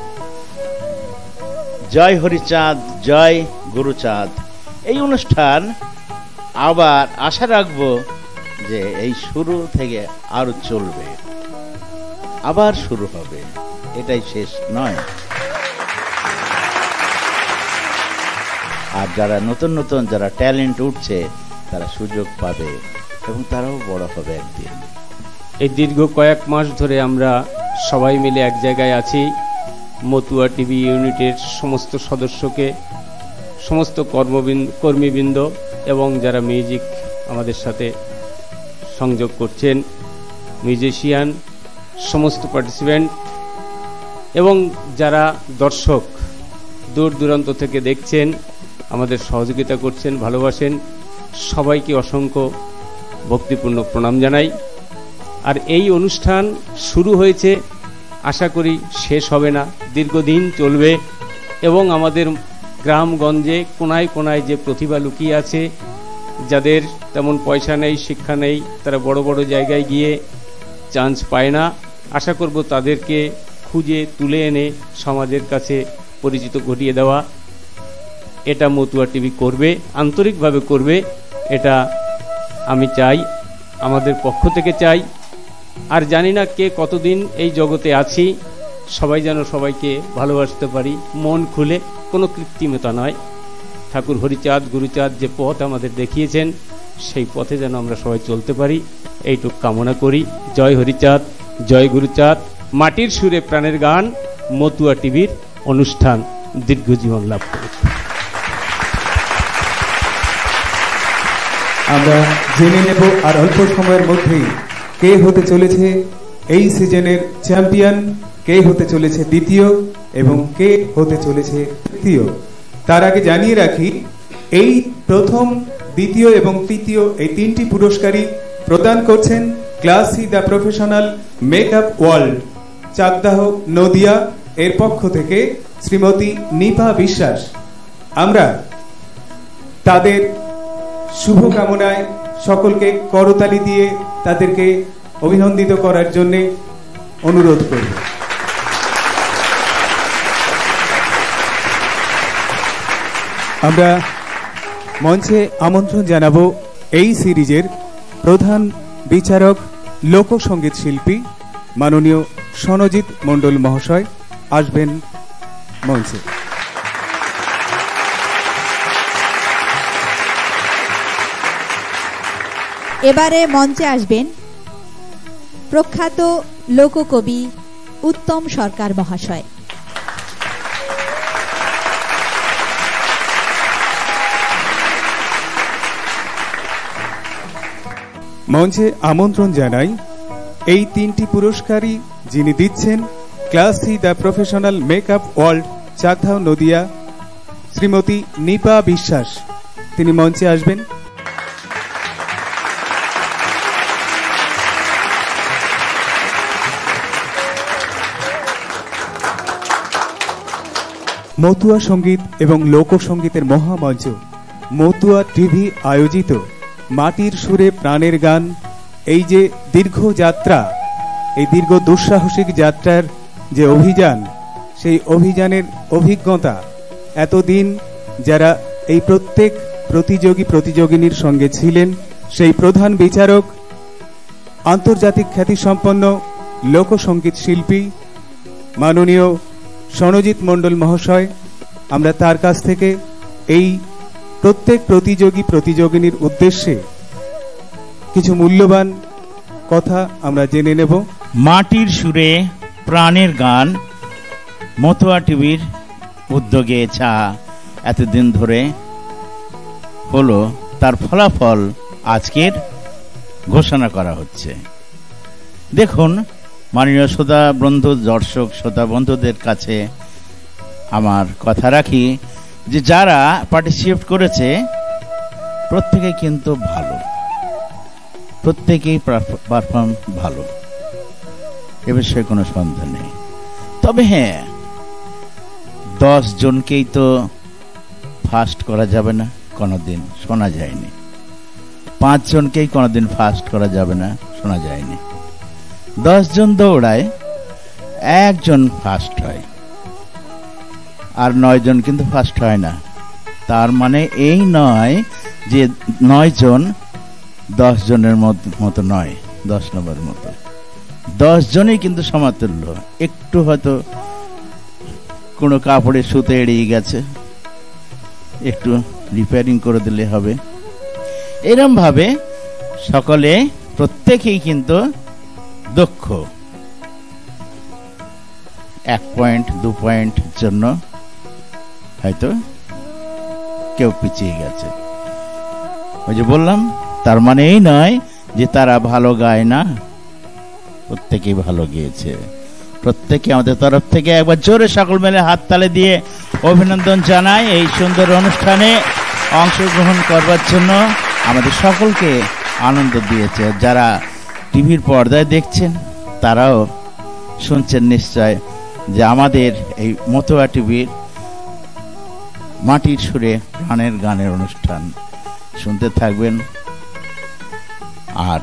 জয় হরিচাঁদ, জয় গুরুচাঁদ। এই অনুষ্ঠান আবার আশা রাখব যে এই শুরু থেকে আরও চলবে। আবার শুরু হবে। এটাই শেষ নয়। আর যারা নতুন নতুন, যারা ট্যালেন্ট উঠছে, তারা সুযোগ পাবে এবং তারাও বড় হবে একদিন। এই দীর্ঘ কয়েক মাস ধরে আমরা সবাই মিলে এক জায়গায় আছি। মতুয়া টিভি ইউনিটের সমস্ত সদস্যকে, সমস্ত কর্মবৃন্দ কর্মীবৃন্দ এবং যারা মিউজিক আমাদের সাথে সংযোগ করছেন, মিউজিশিয়ান, সমস্ত পার্টিসিপেন্ট এবং যারা দর্শক দূর দূরান্ত থেকে দেখছেন, আমাদের সহযোগিতা করছেন, ভালোবাসেন, সবাইকে অসংখ্য ভক্তিপূর্ণ প্রণাম জানাই। আর এই অনুষ্ঠান শুরু হয়েছে, আশা করি শেষ হবে না, দীর্ঘদিন চলবে এবং আমাদের গ্রামগঞ্জে কোনায় কোনায় যে প্রতিভা লুকিয়ে আছে, যাদের তেমন পয়সা নেই, শিক্ষা নেই, তারা বড় বড় জায়গায় গিয়ে চান্স পায় না। আশা করব তাদেরকে খুঁজে তুলে এনে সমাজের কাছে পরিচিত ঘটিয়ে দেওয়া। এটা মতুয়া টিভি করবে, আন্তরিকভাবে করবে, এটা আমি চাই, আমাদের পক্ষ থেকে চাই। আর জানি না কে কতদিন এই জগতে আছি, সবাই যেন সবাইকে ভালোবাসতে পারি, মন খুলে, কোনো কৃত্রিমতা নয়। ঠাকুর হরিচাঁদ, গুরুচাঁদ যে পথ আমাদের দেখিয়েছেন, সেই পথে যেন আমরা সবাই চলতে পারি, এইটুক কামনা করি। জয় হরিচাঁদ, জয় গুরুচাঁদ। মাটির সুরে প্রাণের গান মতুয়া টিভির অনুষ্ঠান দীর্ঘ জীবন লাভ করেছে। আমরা জেনে নেব আর অল্প সময়ের মধ্যেই কে হতে চলেছে এই সিজনের চ্যাম্পিয়ন, কে হতে চলেছে দ্বিতীয় এবং কে হতে চলেছে তৃতীয়। তার আগে জানিয়ে রাখি, এই প্রথম, দ্বিতীয় এবং তৃতীয় এই তিনটি পুরস্কারই প্রদান করছেন classy the professional makeup world. Chakdaha Nadia, এর পক্ষ থেকে শ্রীমতী নিপা বিশ্বাস। আমরা তাদের শুভকামনায় সকলকে করতালি দিয়ে তাদেরকে অভিনন্দিত করার জন্য অনুরোধ করব আমরা মঞ্চে আমন্ত্রণ জানাব এই সিরিজের প্রধান বিচারক লোকসঙ্গীত শিল্পী, মাননীয় সনজিৎ মণ্ডল মহাশয় আসবেন মঞ্চে। এবারে মঞ্চে আসবেন প্রখ্যাত লোককবি উত্তম সরকার মহাশয়। মঞ্চে আমন্ত্রণ জানাই এই তিনটি পুরস্কারই যিনি দিচ্ছেন class the professional makeup world Chakdaha Nadia, Shrimati Nipa Biswas. তিনি মঞ্চে আসবেন। মতুয়া সংগীত এবং লোকসঙ্গীতের মহামঞ্চ। মতুয়া টিভি আয়োজিত মাটির সুরে প্রাণের গান, এই যে দীর্ঘ যাত্রা এই দীর্ঘ দুঃসাহসিক যাত্রার যে অভিযান, সেই অভিযানের অভিজ্ঞতা এতদিন যারা এই প্রত্যেক প্রতিযোগী প্রতিযোগিনীর সঙ্গে ছিলেন, সেই প্রধান বিচারক, আন্তর্জাতিক খ্যাতিসম্পন্ন লোকসঙ্গীত শিল্পী, মাননীয় সনজিৎ মণ্ডল মহাশয়, আমরা তার কাছ থেকে এই প্রত্যেক প্রতিযোগী প্রতিযোগিনীর উদ্দেশ্যে কিছু মূল্যবান কথা আমরা জেনে নেব। মাটির সুরে প্রাণের গান মতুয়া টিভির উদ্যোগে যা এতদিন ধরে হলো, তার ফলাফল আজকের ঘোষণা করা হচ্ছে। দেখুন, মাননীয় শ্রোতা বন্ধু, দর্শক, শ্রোতা বন্ধুদের কাছে আমার কথা রাখি যে যারা পার্টিসিপেট করেছে, প্রত্যেকে কিন্তু ভালো। প্রত্যেকেই পারফর্ম ভালো। এ বিষয়ে কোনো সন্দেহ নেই। তবে হ্যাঁ দশ জনকেই তো ফাস্ট করা যাবে না, কোনোদিন শোনা যায়নি। পাঁচ জনকেই কোনোদিন ফাস্ট করা যাবে না, শোনা যায়নি। দশ জন দৌড়ায়, একজন ফার্স্ট হয়। আর নয় জন কিন্তু ফার্স্ট হয় না। তার মানে এই নয় যে নয় জন দশ জনের মতো নয়, দশ নম্বর মতো। দশ জনই কিন্তু সমাতুল্য। একটু হয়তো কোনো কাপড়ে সুতে এড়িয়ে গেছে, একটু রিপেয়ারিং করে দিলে হবে। এরম ভাবে সকলে, প্রত্যেকেই কিন্তু দক্ষ। এক পয়েন্ট, দু পয়েন্ট জন্য হয়তো কেউ পিছিয়ে গেছে। ওই যে বললাম তার মানে এই নয় যে তারা ভালো গায় না। প্রত্যেকেই ভালো গিয়েছে। প্রত্যেকে আমাদের তরফ থেকে একবার জোরে সকল মেলে হাত তালে দিয়ে অভিনন্দন জানাই এই সুন্দর অনুষ্ঠানে অংশগ্রহণ করবার জন্য। আমাদের সকলকে আনন্দ দিয়েছে। যারা টিভির পর্দায় দেখছেন, তারাও শুনছেন নিশ্চয় যে আমাদের এই মতোয়া টিভির মাটির সুরে প্রাণের গানের অনুষ্ঠান। শুনতে থাকবেন আর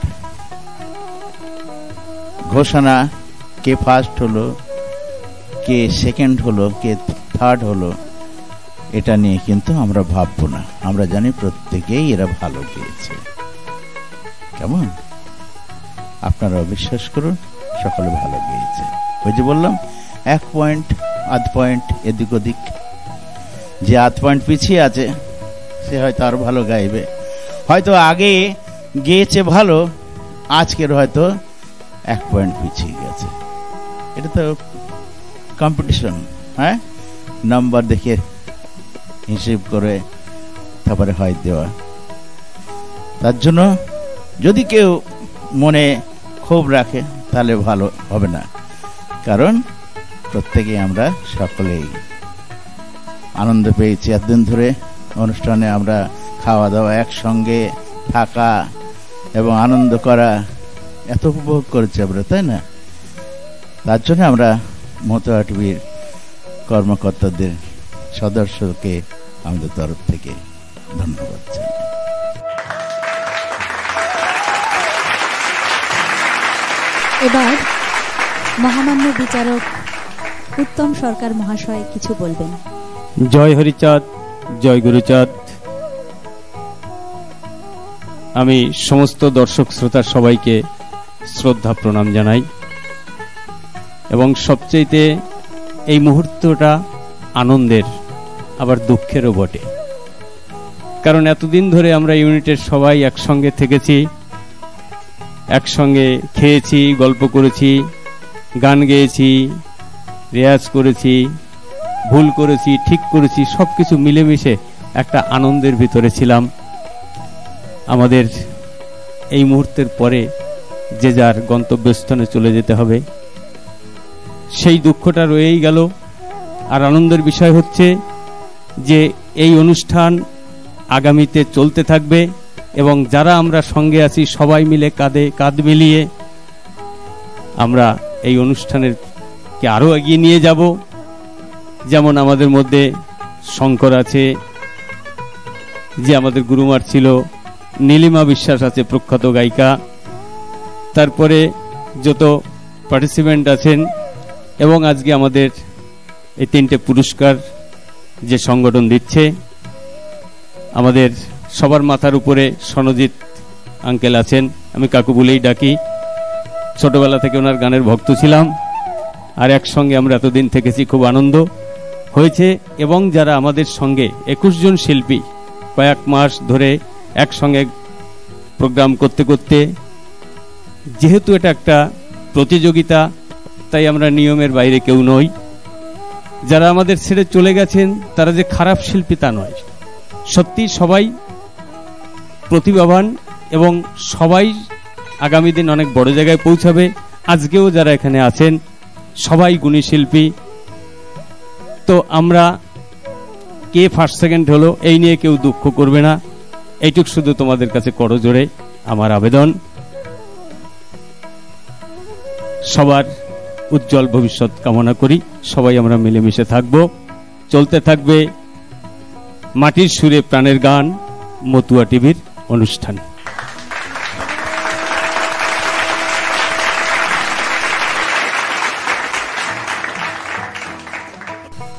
ঘোষণা, কে ফার্স্ট হলো, কে সেকেন্ড হলো, কে থার্ড হলো, এটা নিয়ে কিন্তু আমরা ভাববো না। আমরা জানি প্রত্যেকেই এরা ভালো গিয়েছে। কেমন? আপনারাও বিশ্বাস করুন, সকলে ভালো গিয়েছে। ওই যে বললাম, এক পয়েন্ট আধ পয়েন্ট এদিক ওদিক। যে আধ পয়েন্ট পিছিয়ে আছে, সে হয়তো আরও ভালো গাইবে। হয়তো আগে গেয়েছে ভালো, আজকের হয়তো এক পয়েন্ট পিছিয়ে গেছে। এটা তো কম্পিটিশন হ্যাঁ? নাম্বার দেখে হিসেব করে তারপরে হয় দেওয়া। তার জন্য যদি কেউ মনে ক্ষোভ রাখে, তাহলে ভালো হবে না। কারণ প্রত্যেকেই আমরা সকলেই আনন্দ পেয়েছি। এতদিন ধরে অনুষ্ঠানে আমরা খাওয়া দাওয়া একসঙ্গে থাকা এবং আনন্দ করা এত উপভোগ করেছি আমরা তাই না? তার জন্য আমরা মতোয়া টিভির কর্মকর্তাদের সদস্যকে আমাদের তরফ থেকে ধন্যবাদ জানাই। এবার মহামান্য বিচারক উত্তম সরকার মহাশয় কিছু বলবেন। জয় হরিচাঁদ জয় গুরুচাঁদ। আমি সমস্ত দর্শক শ্রোতার সবাইকে শ্রদ্ধা প্রণাম জানাই। এবং সবচেয়েতে এই মুহূর্তটা আনন্দের, আবার দুঃখেরও বটে। কারণ এতদিন ধরে আমরা ইউনিটের সবাই একসঙ্গে থেকেছি, একসঙ্গে খেয়েছি, গল্প করেছি, গান গেয়েছি, রেয়াজ করেছি, ভুল করেছি, ঠিক করেছি সব কিছু মিলেমিশে একটা আনন্দের ভিতরে ছিলাম। আমাদের এই মুহূর্তের পরে যে যার গন্তব্যস্থানে চলে যেতে হবে। সেই দুঃখটা রয়েই গেল। আর আনন্দের বিষয় হচ্ছে যে এই অনুষ্ঠান আগামীতে চলতে থাকবে এবং যারা আমরা সঙ্গে আছি, সবাই মিলে কাঁধে কাঁধ মিলিয়ে আমরা এই অনুষ্ঠানের কে আরও এগিয়ে নিয়ে যাব। যেমন আমাদের মধ্যে শঙ্কর আছে, যে আমাদের গুরুমার ছিল নীলিমা বিশ্বাস আছে প্রখ্যাত গায়িকা। তারপরে যত পার্টিসিপেন্ট আছেন এবং আজকে আমাদের এই তিনটে পুরস্কার যে সংগঠন দিচ্ছে, আমাদের সবার মাথার উপরে সনজিৎ আঙ্কেল আছেন। আমি কাকু বলেই ডাকি, ছোটবেলা থেকে ওনার গানের ভক্ত ছিলাম আর একসঙ্গে আমরা এতদিন থেকেছি, খুব আনন্দ হয়েছে এবং যারা আমাদের সঙ্গে একুশ জন শিল্পী কয়েক মাস ধরে একসঙ্গে প্রোগ্রাম করতে করতে, যেহেতু এটা একটা প্রতিযোগিতা, তাই আমরা নিয়মের বাইরে কেউ নই। যারা আমাদের ছেড়ে চলে গেছেন, তারা যে খারাপ শিল্পী তা নয়। সত্যি সবাই প্রতিভাবান এবং সবাই আগামী দিন অনেক বড় জায়গায় পৌঁছাবে। আজকেও যারা এখানে আছেন, সবাই গুণী শিল্পী। তো আমরা কে ফার্স্ট সেকেন্ড হলো, এই নিয়ে কেউ দুঃখ করবে না। এইটুক শুধু তোমাদের কাছে করো জোরে আমার আবেদন। সবার উজ্জ্বল ভবিষ্যৎ কামনা করি, সবাই আমরা মিলেমিশে থাকব। চলতে থাকবে মাটির সুরে প্রাণের গান, মতুয়া টিভির অনুষ্ঠান।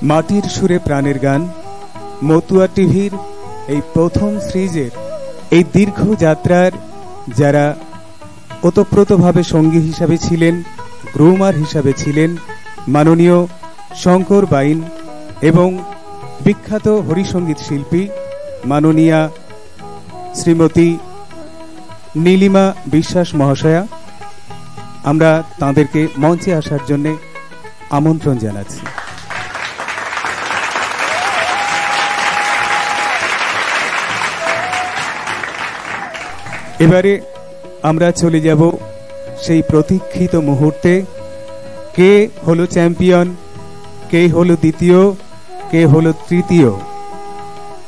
মাটির সুরে প্রাণের গান, মতুয়া টিভির এই প্রথম সিরিজের এই দীর্ঘ যাত্রার যারা ওতপ্রোতভাবে সঙ্গী হিসাবে ছিলেন গ্রুমার হিসাবে ছিলেন, মাননীয় শঙ্কর বাইন এবং বিখ্যাত হরিসঙ্গীত শিল্পী মাননীয়া শ্রীমতী নীলিমা বিশ্বাস মহাশয়া, আমরা তাঁদেরকে মঞ্চে আসার জন্যে আমন্ত্রণ জানাচ্ছি। এবারে আমরা চলে যাব সেই প্রতীক্ষিত মুহূর্তে। কে হলো চ্যাম্পিয়ন? কে হলো দ্বিতীয়? কে হলো তৃতীয়?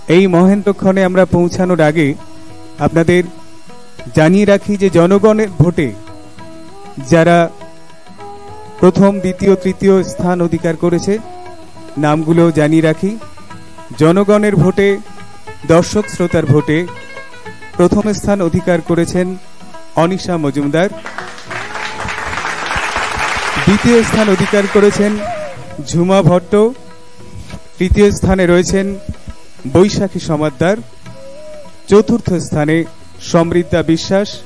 এই মহেন্দ্রক্ষণে আমরা পৌঁছানোর আগে আপনাদের জানিয়ে রাখি যে জনগণের ভোটে যারা প্রথম, দ্বিতীয়, তৃতীয় স্থান অধিকার করেছে, নামগুলো জানিয়ে রাখি। জনগণের ভোটে, দর্শক শ্রোতার ভোটে প্রথম স্থান অধিকার করেছেন অনিশা মজুমদার। দ্বিতীয় স্থান অধিকার করেছেন ঝুমা ভট্ট। তৃতীয় স্থানে রয়েছেন বৈশাখী সমাদ্দার। চতুর্থ স্থানে সমৃদ্ধা বিশ্বাস।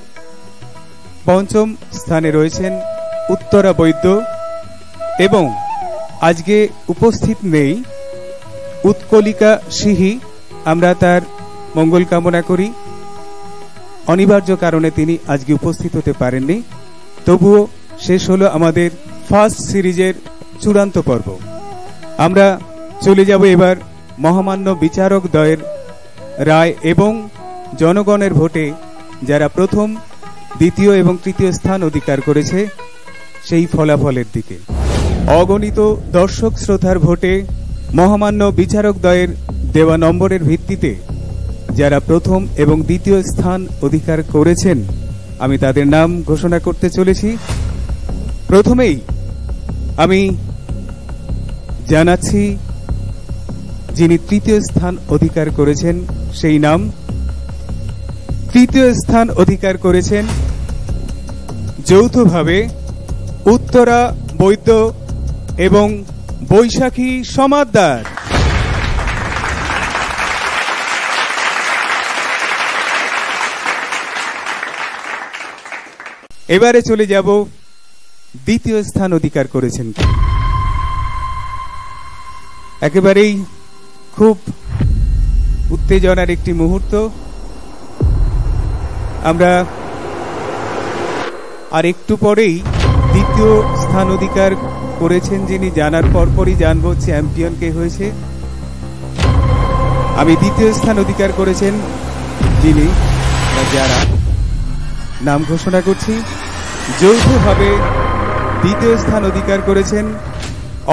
পঞ্চম স্থানে রয়েছেন উত্তরা বৈদ্য। এবং আজকে উপস্থিত নেই উৎকলিকা সিহি। আমরা তার মঙ্গল কামনা করি। অনিবার্য কারণে তিনি আজকে উপস্থিত হতে পারেননি। তবুও শেষ হলো আমাদের ফার্স্ট সিরিজের চূড়ান্ত পর্ব। আমরা চলে যাব এবার মহামান্য বিচারক দয়ের রায় এবং জনগণের ভোটে, যারা প্রথম, দ্বিতীয় এবং তৃতীয় স্থান অধিকার করেছে, সেই ফলাফলের দিকে। অগণিত দর্শক শ্রোতার ভোটে মহামান্য বিচারক দয়ের দেওয়া নম্বরের ভিত্তিতে যারা প্রথম এবং দ্বিতীয় স্থান অধিকার করেছেন, আমি তাদের নাম ঘোষণা করতে চলেছি। প্রথমেই আমি জানাচ্ছি, যিনি তৃতীয় স্থান অধিকার করেছেন, সেই নাম। তৃতীয় স্থান অধিকার করেছেন যৌথভাবে উত্তরা বৈদ্য এবং বৈশাখী সমাদ্দার এবারে চলে যাব দ্বিতীয় স্থান অধিকার করেছেন একেবারেই খুব উত্তেজনার একটি মুহূর্ত। আমরা আর একটু পরেই দ্বিতীয় স্থান অধিকার করেছেন যিনি, জানার পরপরই জানব চ্যাম্পিয়ন কে হয়েছে। আমি দ্বিতীয় স্থান অধিকার করেছেন যিনি যারা। নাম ঘোষণা করছি। যৌথভাবে দ্বিতীয় স্থান অধিকার করেছেন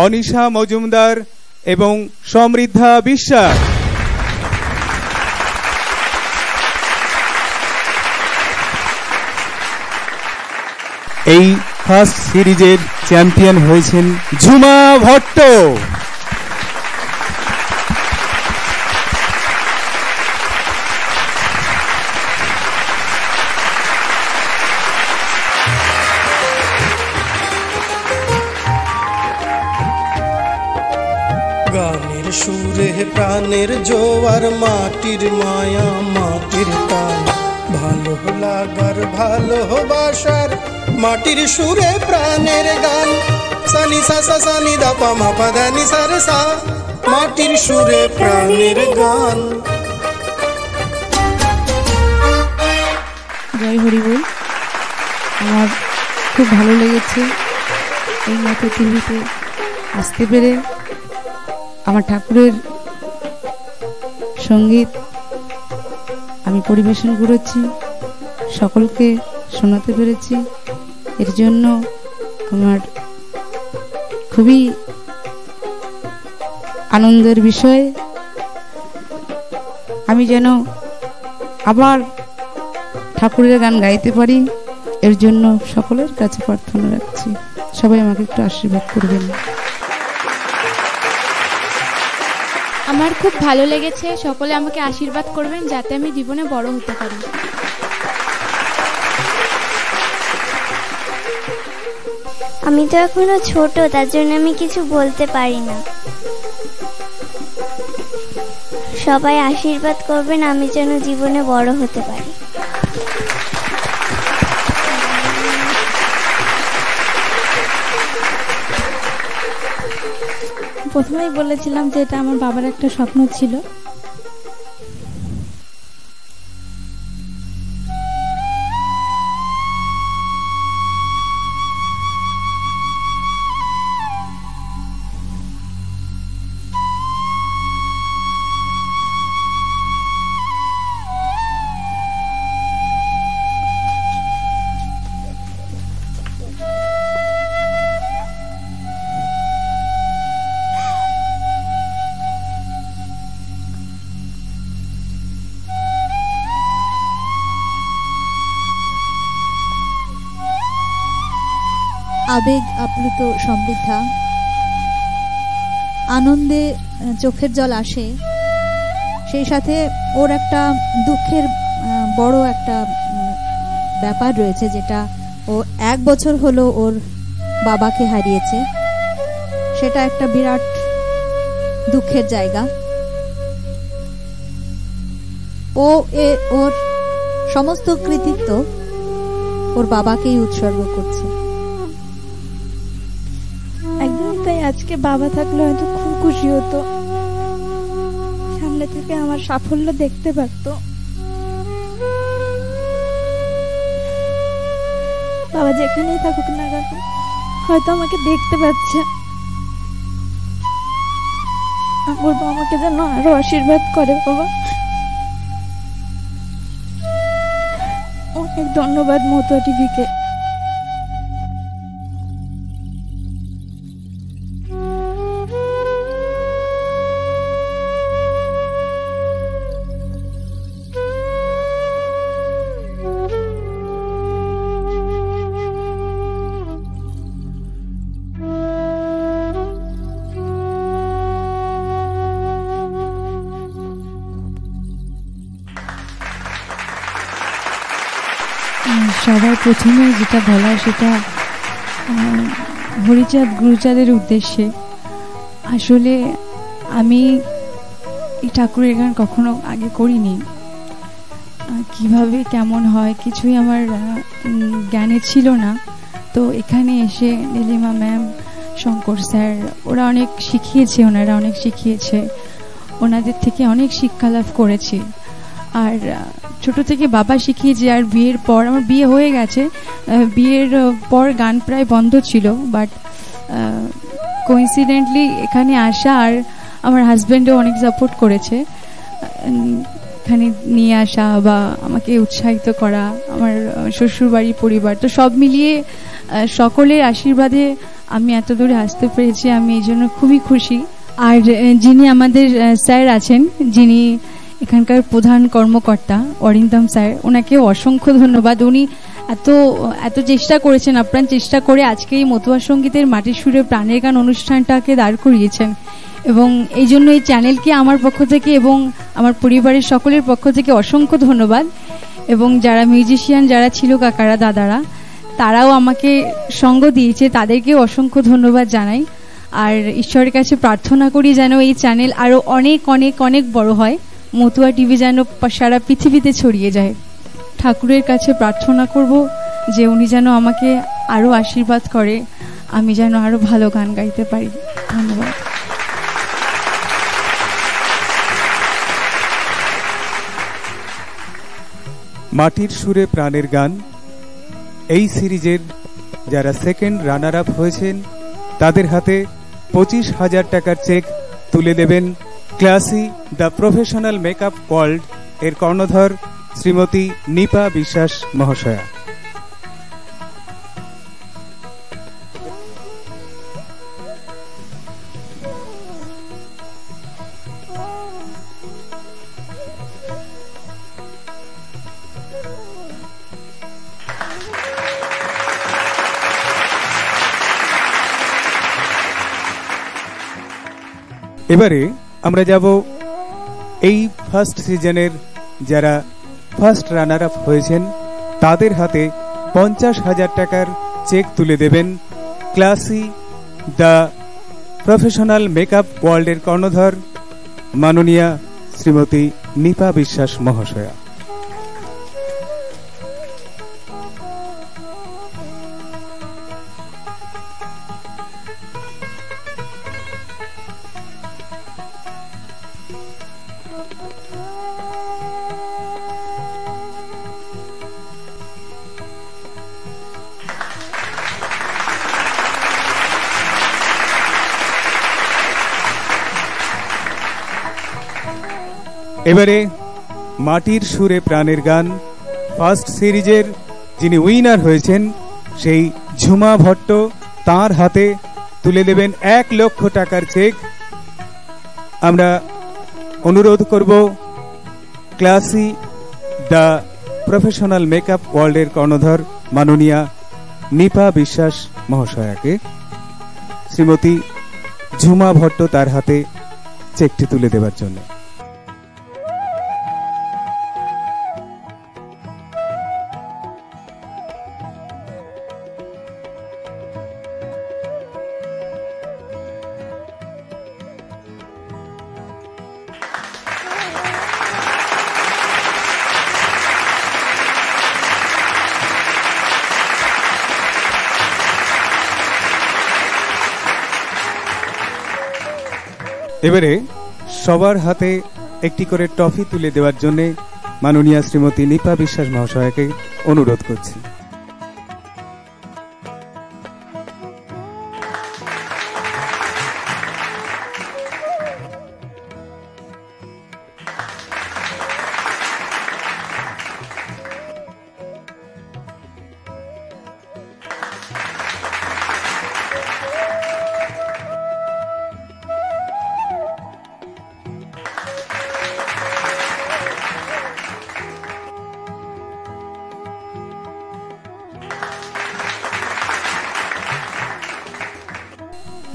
অনিশা মজুমদার এবং সমৃদ্ধা বিশ্বাস। এই ফার্স্ট সিরিজের চ্যাম্পিয়ন হয়েছেন ঝুমা ভট্ট। প্রাণের জোয়ার, মাটির মায়া, মাটির টান। ভালো লাগার ভালোবাসার মাটির সুরে প্রাণের গান। সানি সা সা, সানি দা, পা, মা, পা দা সা, রে, সা, মাটির সুরে প্রাণের গান। জয় হরিবল আমার খুব ভালো লেগেছে এই মতো টিভিতে। আসতে পেরে আমার ঠাকুরের সংগীত আমি পরিবেশন করেছি, সকলকে শোনাতে পেরেছি। এর জন্য আমার খুবই আনন্দের বিষয়। আমি যেন আবার ঠাকুরের গান গাইতে পারি, এর জন্য সকলের কাছে প্রার্থনা রাখছি। সবাই আমাকে একটু আশীর্বাদ করবেন। আমার খুব ভালো লেগেছে। সকলে আমাকে আশীর্বাদ করবেন যাতে আমি জীবনে বড় হতে পারি। আমি তো এখনও ছোট, তার জন্য আমি কিছু বলতে পারি না। সবাই আশীর্বাদ করবেন আমি যেন জীবনে বড় হতে পারি। বলেছিলাম যে এটা আমার বাবার একটা স্বপ্ন ছিল। আবেগ আপ্লুত সমৃদ্ধা। আনন্দে চোখের জল আসে। সেই সাথে ওর একটা দুঃখের বড় একটা ব্যাপার রয়েছে যেটা ও এক বছর হলো ওর বাবাকে হারিয়েছে। সেটা একটা বিরাট দুঃখের জায়গা। ও এ, ওর সমস্ত কৃতিত্ব ওর বাবাকেই উৎসর্গ করছে। আজকে বাবা থাকলে হয়তো খুব খুশি হতো। সামনে থেকে আমার সাফল্য দেখতে পারতো। বাবা যেখানেই থাকুক না কেন, হয়তো আমাকে দেখতে পাচ্ছে। বলব আমাকে যেন আরও আশীর্বাদ করে বাবা। অনেক ধন্যবাদ মতুয়া টিভিকে। প্রথমে যেটা বলা সেটা হরিচাঁদ গুরুচাঁদের উদ্দেশ্যে। আসলে আমি এই ঠাকুরের গান কখনো আগে করিনি। কীভাবে কেমন হয় কিছুই আমার জ্ঞানে ছিল না। তো এখানে এসে নীলিমা ম্যাম, শঙ্কর স্যার, ওরা অনেক শিখিয়েছে, ওনারা অনেক শিখিয়েছে। ওনাদের থেকে অনেক শিক্ষা লাভ করেছি। আর ছোট থেকে বাবা শিখিয়েছে আর বিয়ের পর, আমার বিয়ে হয়ে গেছে। বিয়ের পর গান প্রায় বন্ধ ছিল বাট কোইন্সিডেন্টলি এখানে আসা আর আমার হাজব্যান্ডও অনেক সাপোর্ট করেছে। এখানে নিয়ে আসা বা আমাকে উৎসাহিত করা, আমার শ্বশুরবাড়ির পরিবার, তো সব মিলিয়ে সকলের আশীর্বাদে আমি এত দূরে আসতে পেরেছি। আমি এই জন্য খুবই খুশি। আর যিনি আমাদের স্যার আছেন, যিনি এখানকার প্রধান কর্মকর্তা অরিন্দম স্যার ওনাকে অসংখ্য ধন্যবাদ। উনি এত এত চেষ্টা করেছেন, আপ্রাণ চেষ্টা করে আজকে এই মতুয়া সঙ্গীতের মাটির সুরে প্রাণের গান অনুষ্ঠানটাকে দাঁড় করিয়েছেন। এবং এই জন্য এই চ্যানেলকে আমার পক্ষ থেকে এবং আমার পরিবারের সকলের পক্ষ থেকে অসংখ্য ধন্যবাদ। এবং যারা মিউজিশিয়ান, যারা ছিল কাকারা, দাদারা, তারাও আমাকে সঙ্গ দিয়েছে, তাদেরকেও অসংখ্য ধন্যবাদ জানাই। আর ঈশ্বরের কাছে প্রার্থনা করি যেন এই চ্যানেল আরও অনেক অনেক অনেক বড় হয়। মতুয়া টিভি যেন সারা পৃথিবীতে ছড়িয়ে যায়। ঠাকুরের কাছে প্রার্থনা করব যে উনি যেন আমাকে আরও আশীর্বাদ করে, আমি যেন আরও ভালো গান গাইতে পারি। ধন্যবাদ। মাটির সুরে প্রাণের গান। এই সিরিজের যারা সেকেন্ড রানার আপ হয়েছেন, তাদের হাতে পঁচিশ হাজার টাকার চেক তুলে দেবেন classy the professional makeup world এর কর্ণধর শ্রীমতী নিপা বিশ্বাস মহাশয়া। এবারে আমরা যাব এই ফার্স্ট সিজনের যারা ফার্স্ট রানার আপ হয়েছেন, তাদের হাতে পঞ্চাশ হাজার টাকার চেক তুলে দেবেন ক্লাসি দ্য প্রফেশনাল মেকআপ ওয়ার্ল্ডের কর্ণধর মাননীয়া শ্রীমতী নিপা বিশ্বাস মহাশয়া। এবারে মাটির সুরে প্রাণের গান। ফার্স্ট সিরিজের যিনি উইনার হয়েছেন, সেই ঝুমা ভট্ট তার হাতে তুলে দেবেন এক লক্ষ টাকার চেক। আমরা অনুরোধ করব, ক্লাসি দ্য প্রফেশনাল মেকআপ ওয়ার্ল্ডের কর্ণধর মাননীয়া নিপা বিশ্বাস মহাশয়াকে। শ্রীমতী ঝুমা ভট্ট তার হাতে চেকটি তুলে দেওয়ার জন্য। এবারে সবার হাতে একটি করে ট্রফি তুলে দেওয়ার জন্য মাননীয় শ্রীমতী নিপা বিশ্বাস মহাশয়াকে অনুরোধ করছি।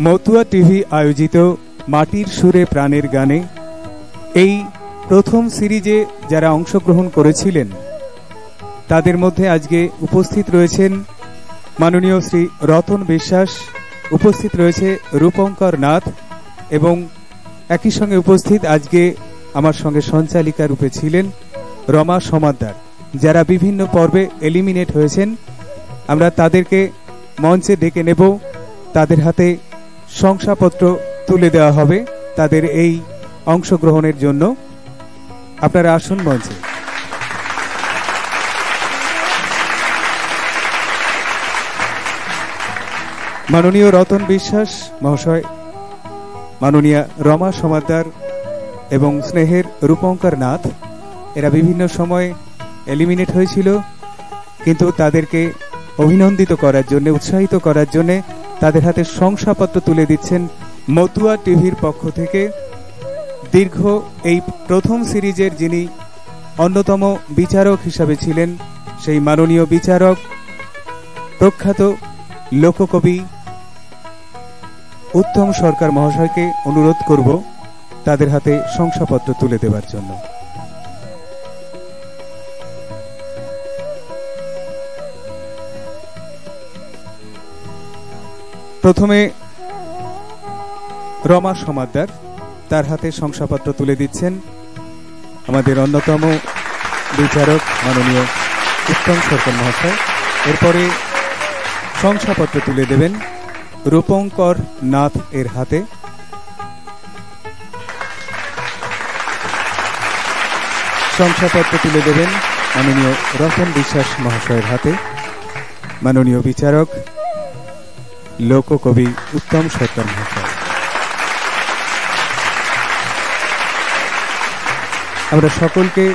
মতুয়া টিভি আয়োজিত মাটির সুরে প্রাণের গানে এই প্রথম সিরিজে যারা অংশগ্রহণ করেছিলেন, তাদের মধ্যে আজকে উপস্থিত রয়েছেন মাননীয় শ্রী রতন বিশ্বাস, উপস্থিত রয়েছে রূপঙ্কর নাথ এবং একই সঙ্গে উপস্থিত আজকে আমার সঙ্গে সঞ্চালিকা রূপে ছিলেন রমা সমাদ্দার, যারা বিভিন্ন পর্বে এলিমিনেট হয়েছেন। আমরা তাদেরকে মঞ্চে ডেকে নেব, তাদের হাতে শংসাপত্র তুলে দেওয়া হবে তাদের এই অংশগ্রহণের জন্য। আপনারা আসুন মঞ্চে। মাননীয় রতন বিশ্বাস মহাশয়, মাননীয় রমা সমাদ্দার এবং স্নেহের রূপঙ্কর নাথ, এরা বিভিন্ন সময় এলিমিনেট হয়েছিল, কিন্তু তাদেরকে অভিনন্দিত করার জন্য, উৎসাহিত করার জন্য তাদের হাতে শংসাপত্র তুলে দিচ্ছেন মতুয়া টিভির পক্ষ থেকে। দীর্ঘ এই প্রথম সিরিজের যিনি অন্যতম বিচারক হিসাবে ছিলেন, সেই মাননীয় বিচারক প্রখ্যাত লোককবি উত্তম সরকার মহাশয়কে অনুরোধ করব তাদের হাতে শংসাপত্র তুলে দেবার জন্য। প্রথমে রমা সমাদ্দার তার হাতে শংসাপত্র তুলে দিচ্ছেন আমাদের অন্যতম বিচারক মাননীয় উত্তম সরকার মহাশয়। এরপরে শংসাপত্র তুলে দেবেন রূপঙ্কর নাথ এর হাতে। শংসাপত্র তুলে দেবেন মাননীয় রতন বিশ্বাস মহাশয়ের হাতে। মাননীয় বিচারক লোককবি উত্তম সরকার মহাশয় আমরা সকলকে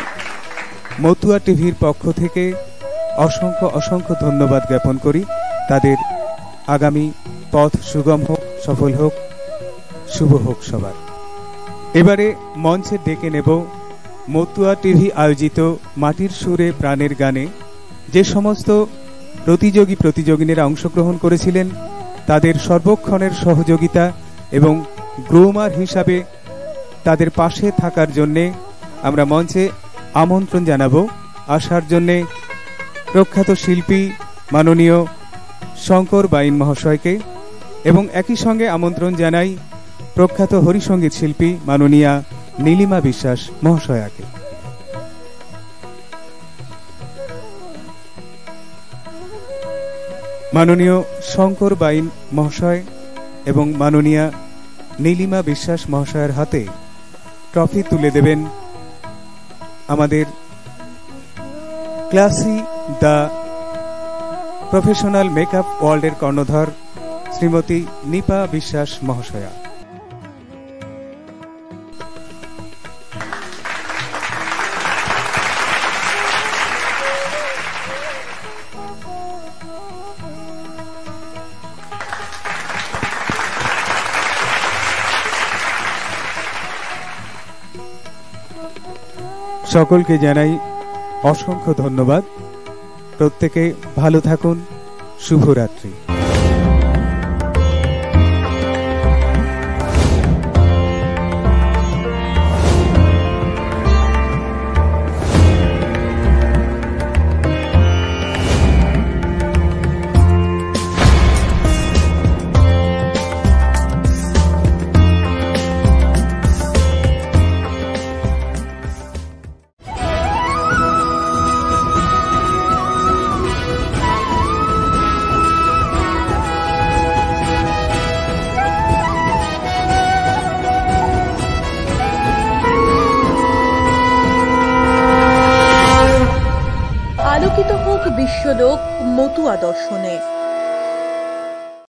মতুয়া টিভির পক্ষ থেকে অসংখ্য অসংখ্য ধন্যবাদ জ্ঞাপন করি। তাদের আগামী পথ সুগম হোক, সফল হোক, শুভ হোক সবার। এবারে মঞ্চে ডেকে নেব মতুয়া টিভি আয়োজিত মাটির সুরে প্রাণের গানে। যে সমস্ত প্রতিযোগী প্রতিযোগিনীরা অংশগ্রহণ করেছিলেন তাদের সর্বক্ষণের সহযোগিতা এবং গ্রোমার হিসাবে তাদের পাশে থাকার জন্যে আমরা মঞ্চে আমন্ত্রণ জানাব। আসার জন্যে প্রখ্যাত শিল্পী মাননীয় শঙ্কর বাইন মহাশয়কে এবং একই সঙ্গে আমন্ত্রণ জানাই প্রখ্যাত হরিসঙ্গীত শিল্পী মাননীয়া নীলিমা বিশ্বাস মহাশয়াকে। মাননীয় শঙ্কর বাইন মহাশয় এবং মাননীয়া নীলিমা বিশ্বাস মহাশয়ের হাতে ট্রফি তুলে দেবেন আমাদের ক্লাসি দ্য প্রফেশনাল মেকআপ ওয়ার্ল্ডের কর্ণধর শ্রীমতী নিপা বিশ্বাস মহাশয়া। সকলকে জানাই অসংখ্য ধন্যবাদ। প্রত্যেকে ভালো থাকুন। শুভরাত্রি।